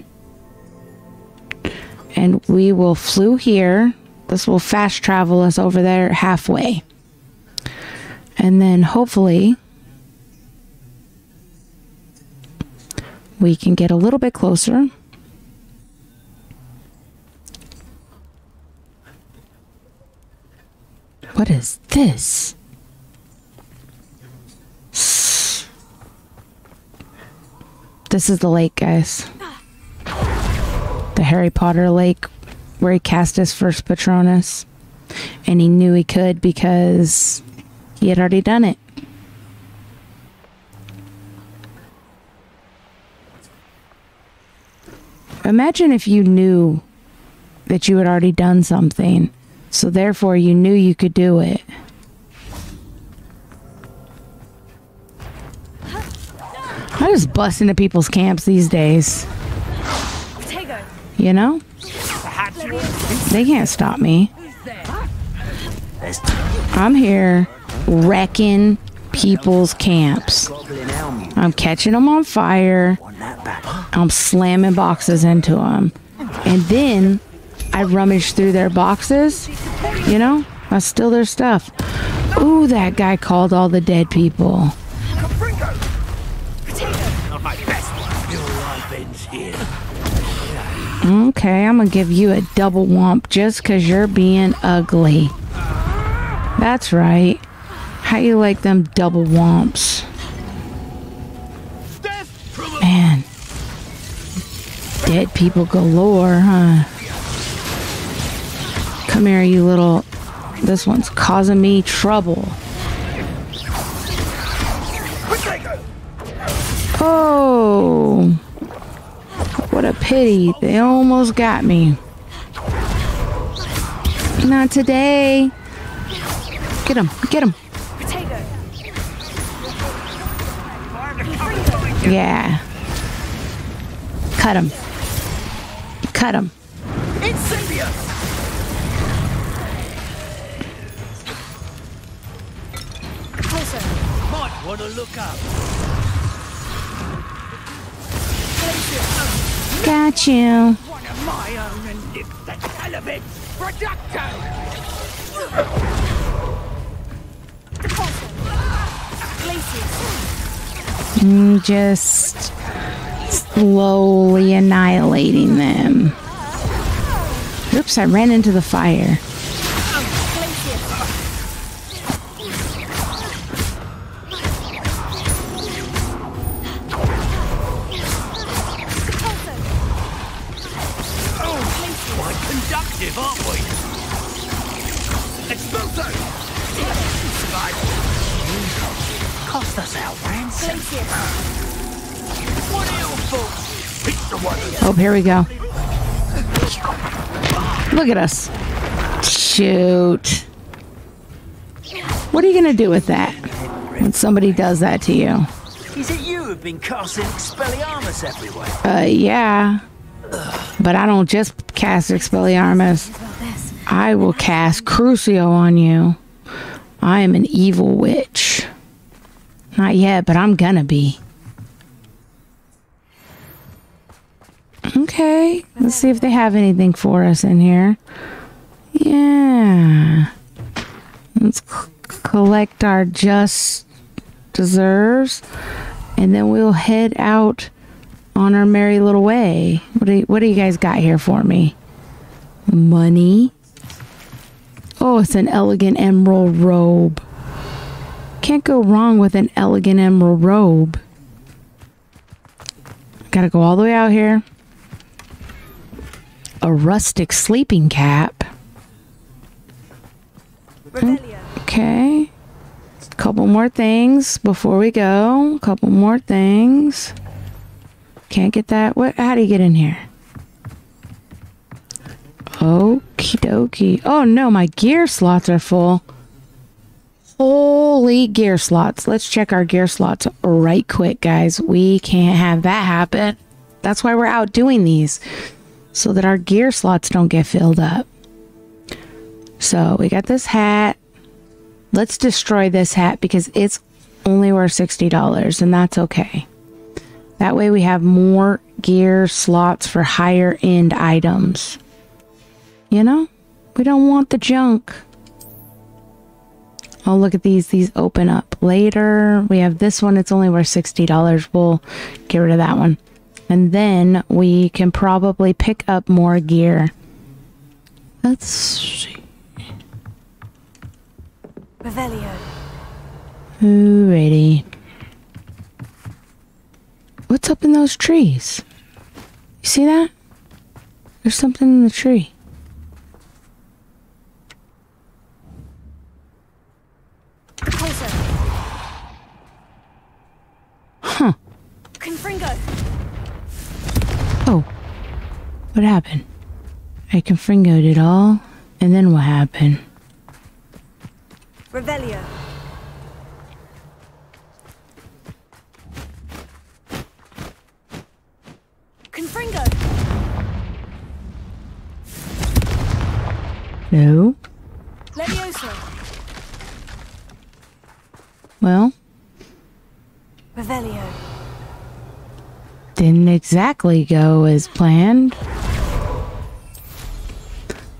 And we will flew here. This will fast travel us over there halfway. And then hopefully we can get a little bit closer. What is this? This is the lake, guys. The Harry Potter lake where he cast his first Patronus. And he knew he could because he had already done it. Imagine if you knew that you had already done something, so therefore you knew you could do it. I just bust into people's camps these days. You know? They can't stop me. I'm here wrecking people's camps. I'm catching them on fire. I'm slamming boxes into them. And then I rummage through their boxes. You know, I steal their stuff. Ooh, that guy called all the dead people. Okay, I'm gonna give you a double womp just because you're being ugly. That's right. How you like them double womps? Man. Dead people galore, huh? Come here, you little. This one's causing me trouble. Oh. What a pity. They almost got me. Not today. Get him. Get him. Yeah. Cut him. Cut him. Want to look up. It. Mm, Just slowly annihilating them. Oops, I ran into the fire. Here we go. Look at us. Shoot. What are you going to do with that when somebody does that to you? Is it you who've been casting Expelliarmus everywhere? Uh, yeah. But I don't just cast Expelliarmus. I will cast Crucio on you. I am an evil witch. Not yet, but I'm gonna be. Okay, let's see if they have anything for us in here. Yeah. Let's collect our just deserves, and then we'll head out on our merry little way. What do you, what do you guys got here for me? Money. Oh, it's an elegant emerald robe. Can't go wrong with an elegant emerald robe. Gotta go all the way out here. A rustic sleeping cap. Okay. A couple more things before we go. A couple more things. Can't get that. What? How do you get in here? Okie dokie. Oh no, my gear slots are full. Holy gear slots. Let's check our gear slots right quick, guys. We can't have that happen. That's why we're out doing these. So that our gear slots don't get filled up. So we got this hat. Let's destroy this hat because it's only worth $60 and that's okay. That way we have more gear slots for higher end items. You know? We don't want the junk. Oh, look at these. These open up later. We have this one. It's only worth $60. We'll get rid of that one. And then we can probably pick up more gear. Let's see. Revelio. Alrighty. What's up in those trees? You see that? There's something in the tree. Huh. Confringo. Oh. What happened? I confringoed it all, and then what happened? Revelio. Confringo. No. Levioso. Well, Revelio. Didn't exactly go as planned.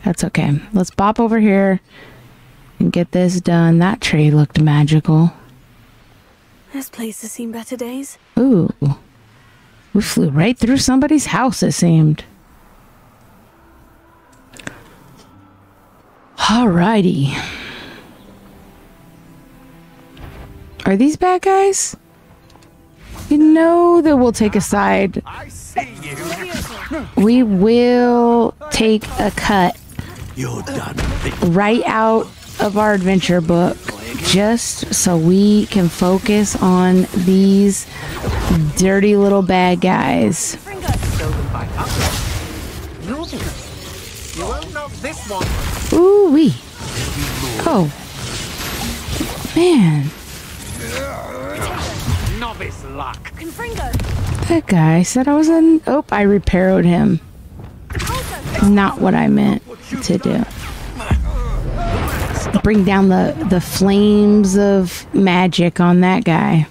That's okay. Let's bop over here and get this done. That tree looked magical. This place has seen better days. Ooh. We flew right through somebody's house, it seemed. Alrighty. Are these bad guys? You know that we'll take a side. We will take a cut You're done. right out of our adventure book just so we can focus on these dirty little bad guys. You won't knock this one. Ooh wee. Oh. Man, Novice luck. Confringo. that guy said I was in. Oh, I repaired him. Not what I meant to do. Bring down the, the flames of magic on that guy.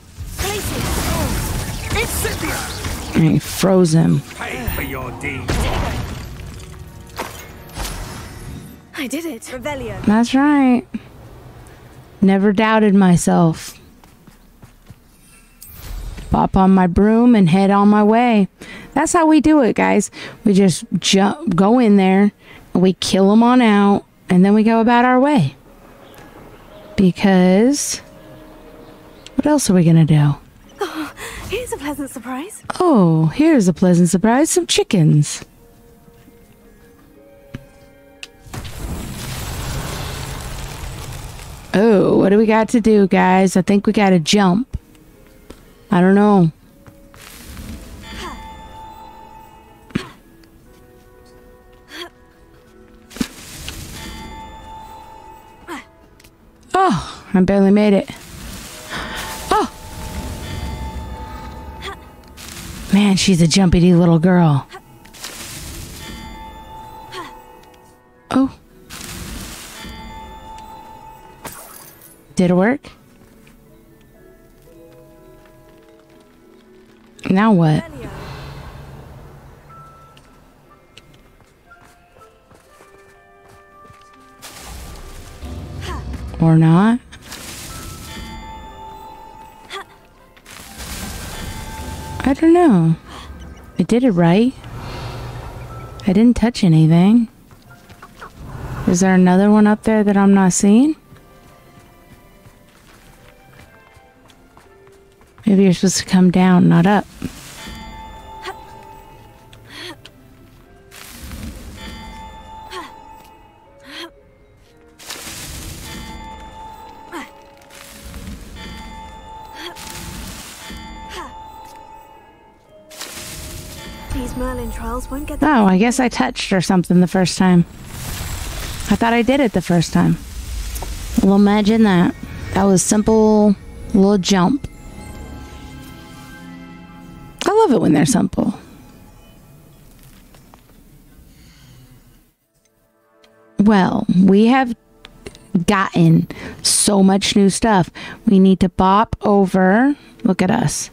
And he froze him. Pay for your deed. I did it. Revelio. That's right. Never doubted myself. Pop on my broom and head on my way. That's how we do it, guys. We just jump, go in there, and we kill them on out, and then we go about our way. Because what else are we gonna do? Oh, here's a pleasant surprise. Oh, here's a pleasant surprise: some chickens. Oh, what do we got to do, guys? I think we got to jump. I don't know. Oh, I barely made it. Oh! Man, she's a jumpy little girl. Oh. Did it work? Now what? Or not? I don't know. I did it right. I didn't touch anything. Is there another one up there that I'm not seeing? Maybe you're supposed to come down, not up. These Merlin trials won't get Oh, I guess I touched or something the first time. I thought I did it the first time. Well, imagine that. That was simple little jump. Love it when they're simple. Well, we have gotten so much new stuff. We need to bop over. Look at us.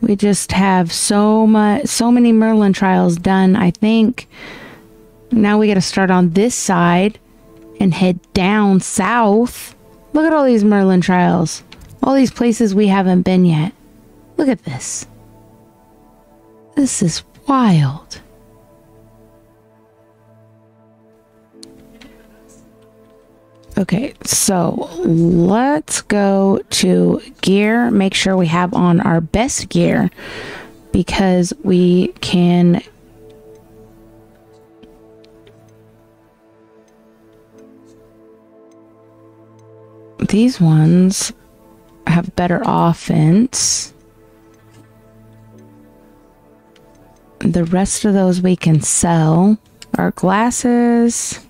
We just have so much, so many Merlin trials done. I think now we got to start on this side and head down south. Look at all these Merlin trials, all these places we haven't been yet. Look at this. This is wild. Okay, so let's go to gear. Make sure we have on our best gear because we can these ones have better offense. The rest of those we can sell. Our glasses.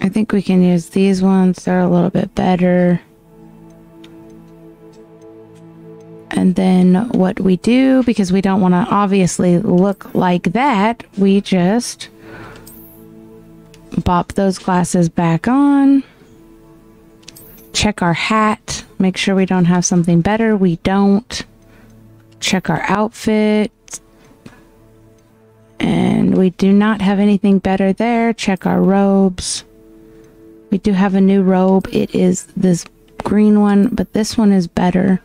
I think we can use these ones. They're a little bit better. And then what we do, because we don't want to obviously look like that, we just bop those glasses back on. Check our hat. Make sure we don't have something better. We don't. Check our outfit. And we do not have anything better there. Check our robes. We do have a new robe. It is this green one, but this one is better.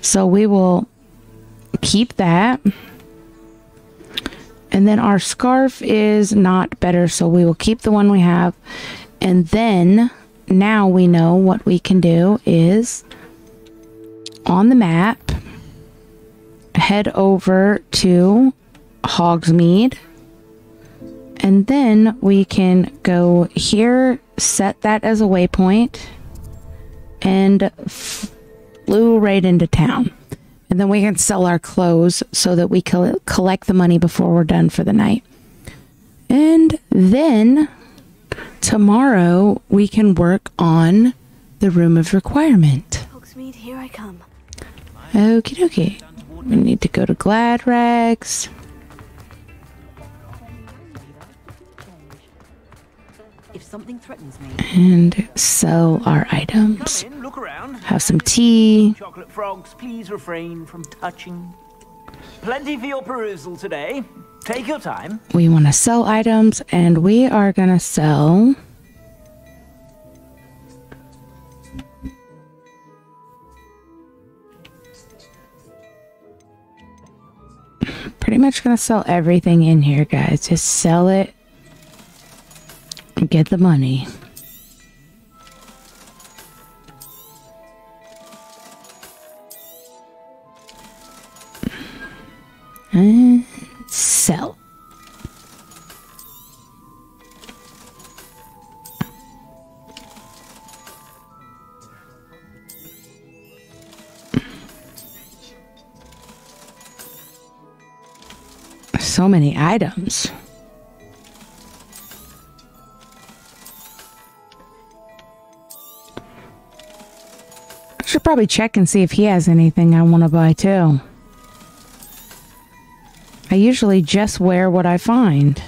So we will keep that. And then our scarf is not better, so we will keep the one we have. And then now we know what we can do is on the map, head over to Hogsmeade. And then we can go here, set that as a waypoint, and flew right into town. And then we can sell our clothes so that we can collect the money before we're done for the night. And then tomorrow we can work on the room of requirement. Hogsmeade, here I come. Okie dokie. We need to go to Glad Rags. If something threatens me, and sell our items. Look around. Have some tea. Chocolate frogs, please refrain from touching. Plenty for your perusal today. Take your time. We want to sell items, and we are going to sell. Pretty much going to sell everything in here, guys. Just sell it and get the money. And sell. So many items. I should probably check and see if he has anything I want to buy too. I usually just wear what I find.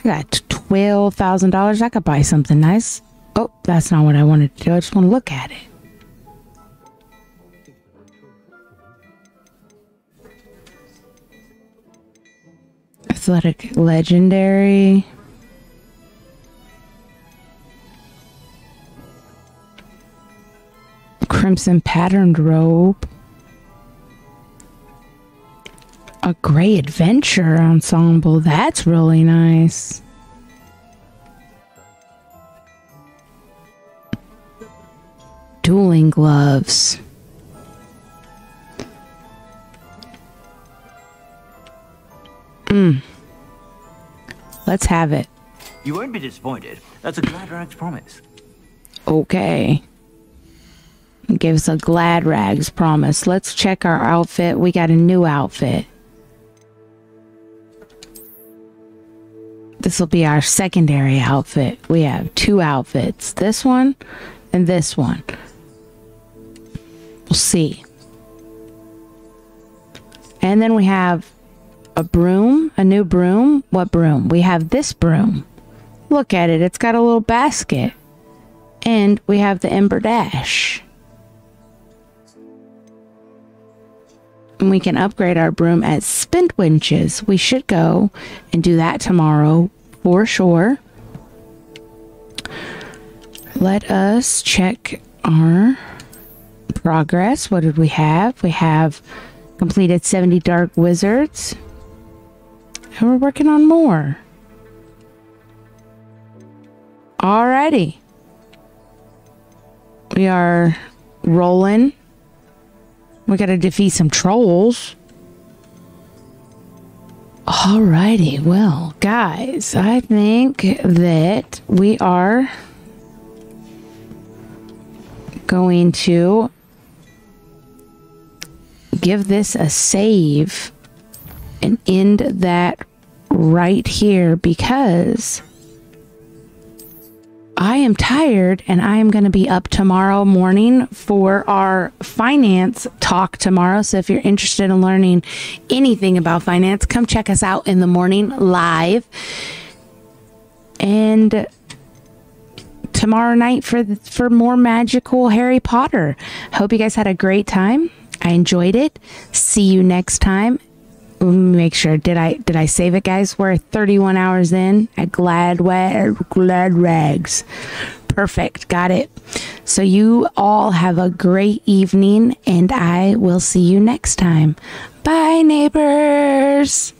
I got $12,000. I could buy something nice. Oh, that's not what I wanted to do. I just want to look at it. Athletic Legendary. Crimson Patterned Robe. A Grey Adventure Ensemble. That's really nice. Dueling Gloves. Mm. Let's have it. You won't be disappointed. That's a Glad Rags promise. Okay. Give us a glad rags promise. Let's check our outfit. We got a new outfit. This will be our secondary outfit. We have two outfits. This one and this one. We'll see. And then we have a broom, a new broom. What broom? We have this broom. Look at it. It's got a little basket. And we have the Ember Dash. And we can upgrade our broom at Spintwitches. We should go and do that tomorrow for sure. Let us check our progress. What did we have? We have completed 70 Dark Wizards. And we're working on more. Alrighty. We are rolling. We gotta defeat some trolls. Alrighty, well, guys, I think that we are going to give this a save and end that right here because I am tired and I am going to be up tomorrow morning for our finance talk tomorrow. So if you're interested in learning anything about finance, come check us out in the morning live. And tomorrow night for for more magical Harry Potter. Hope you guys had a great time. I enjoyed it. See you next time. Make sure. Did I did I save it, guys? We're 31 hours in at Glad Glad Rags. Perfect. Got it. So you all have a great evening, and I will see you next time. Bye, neighbors.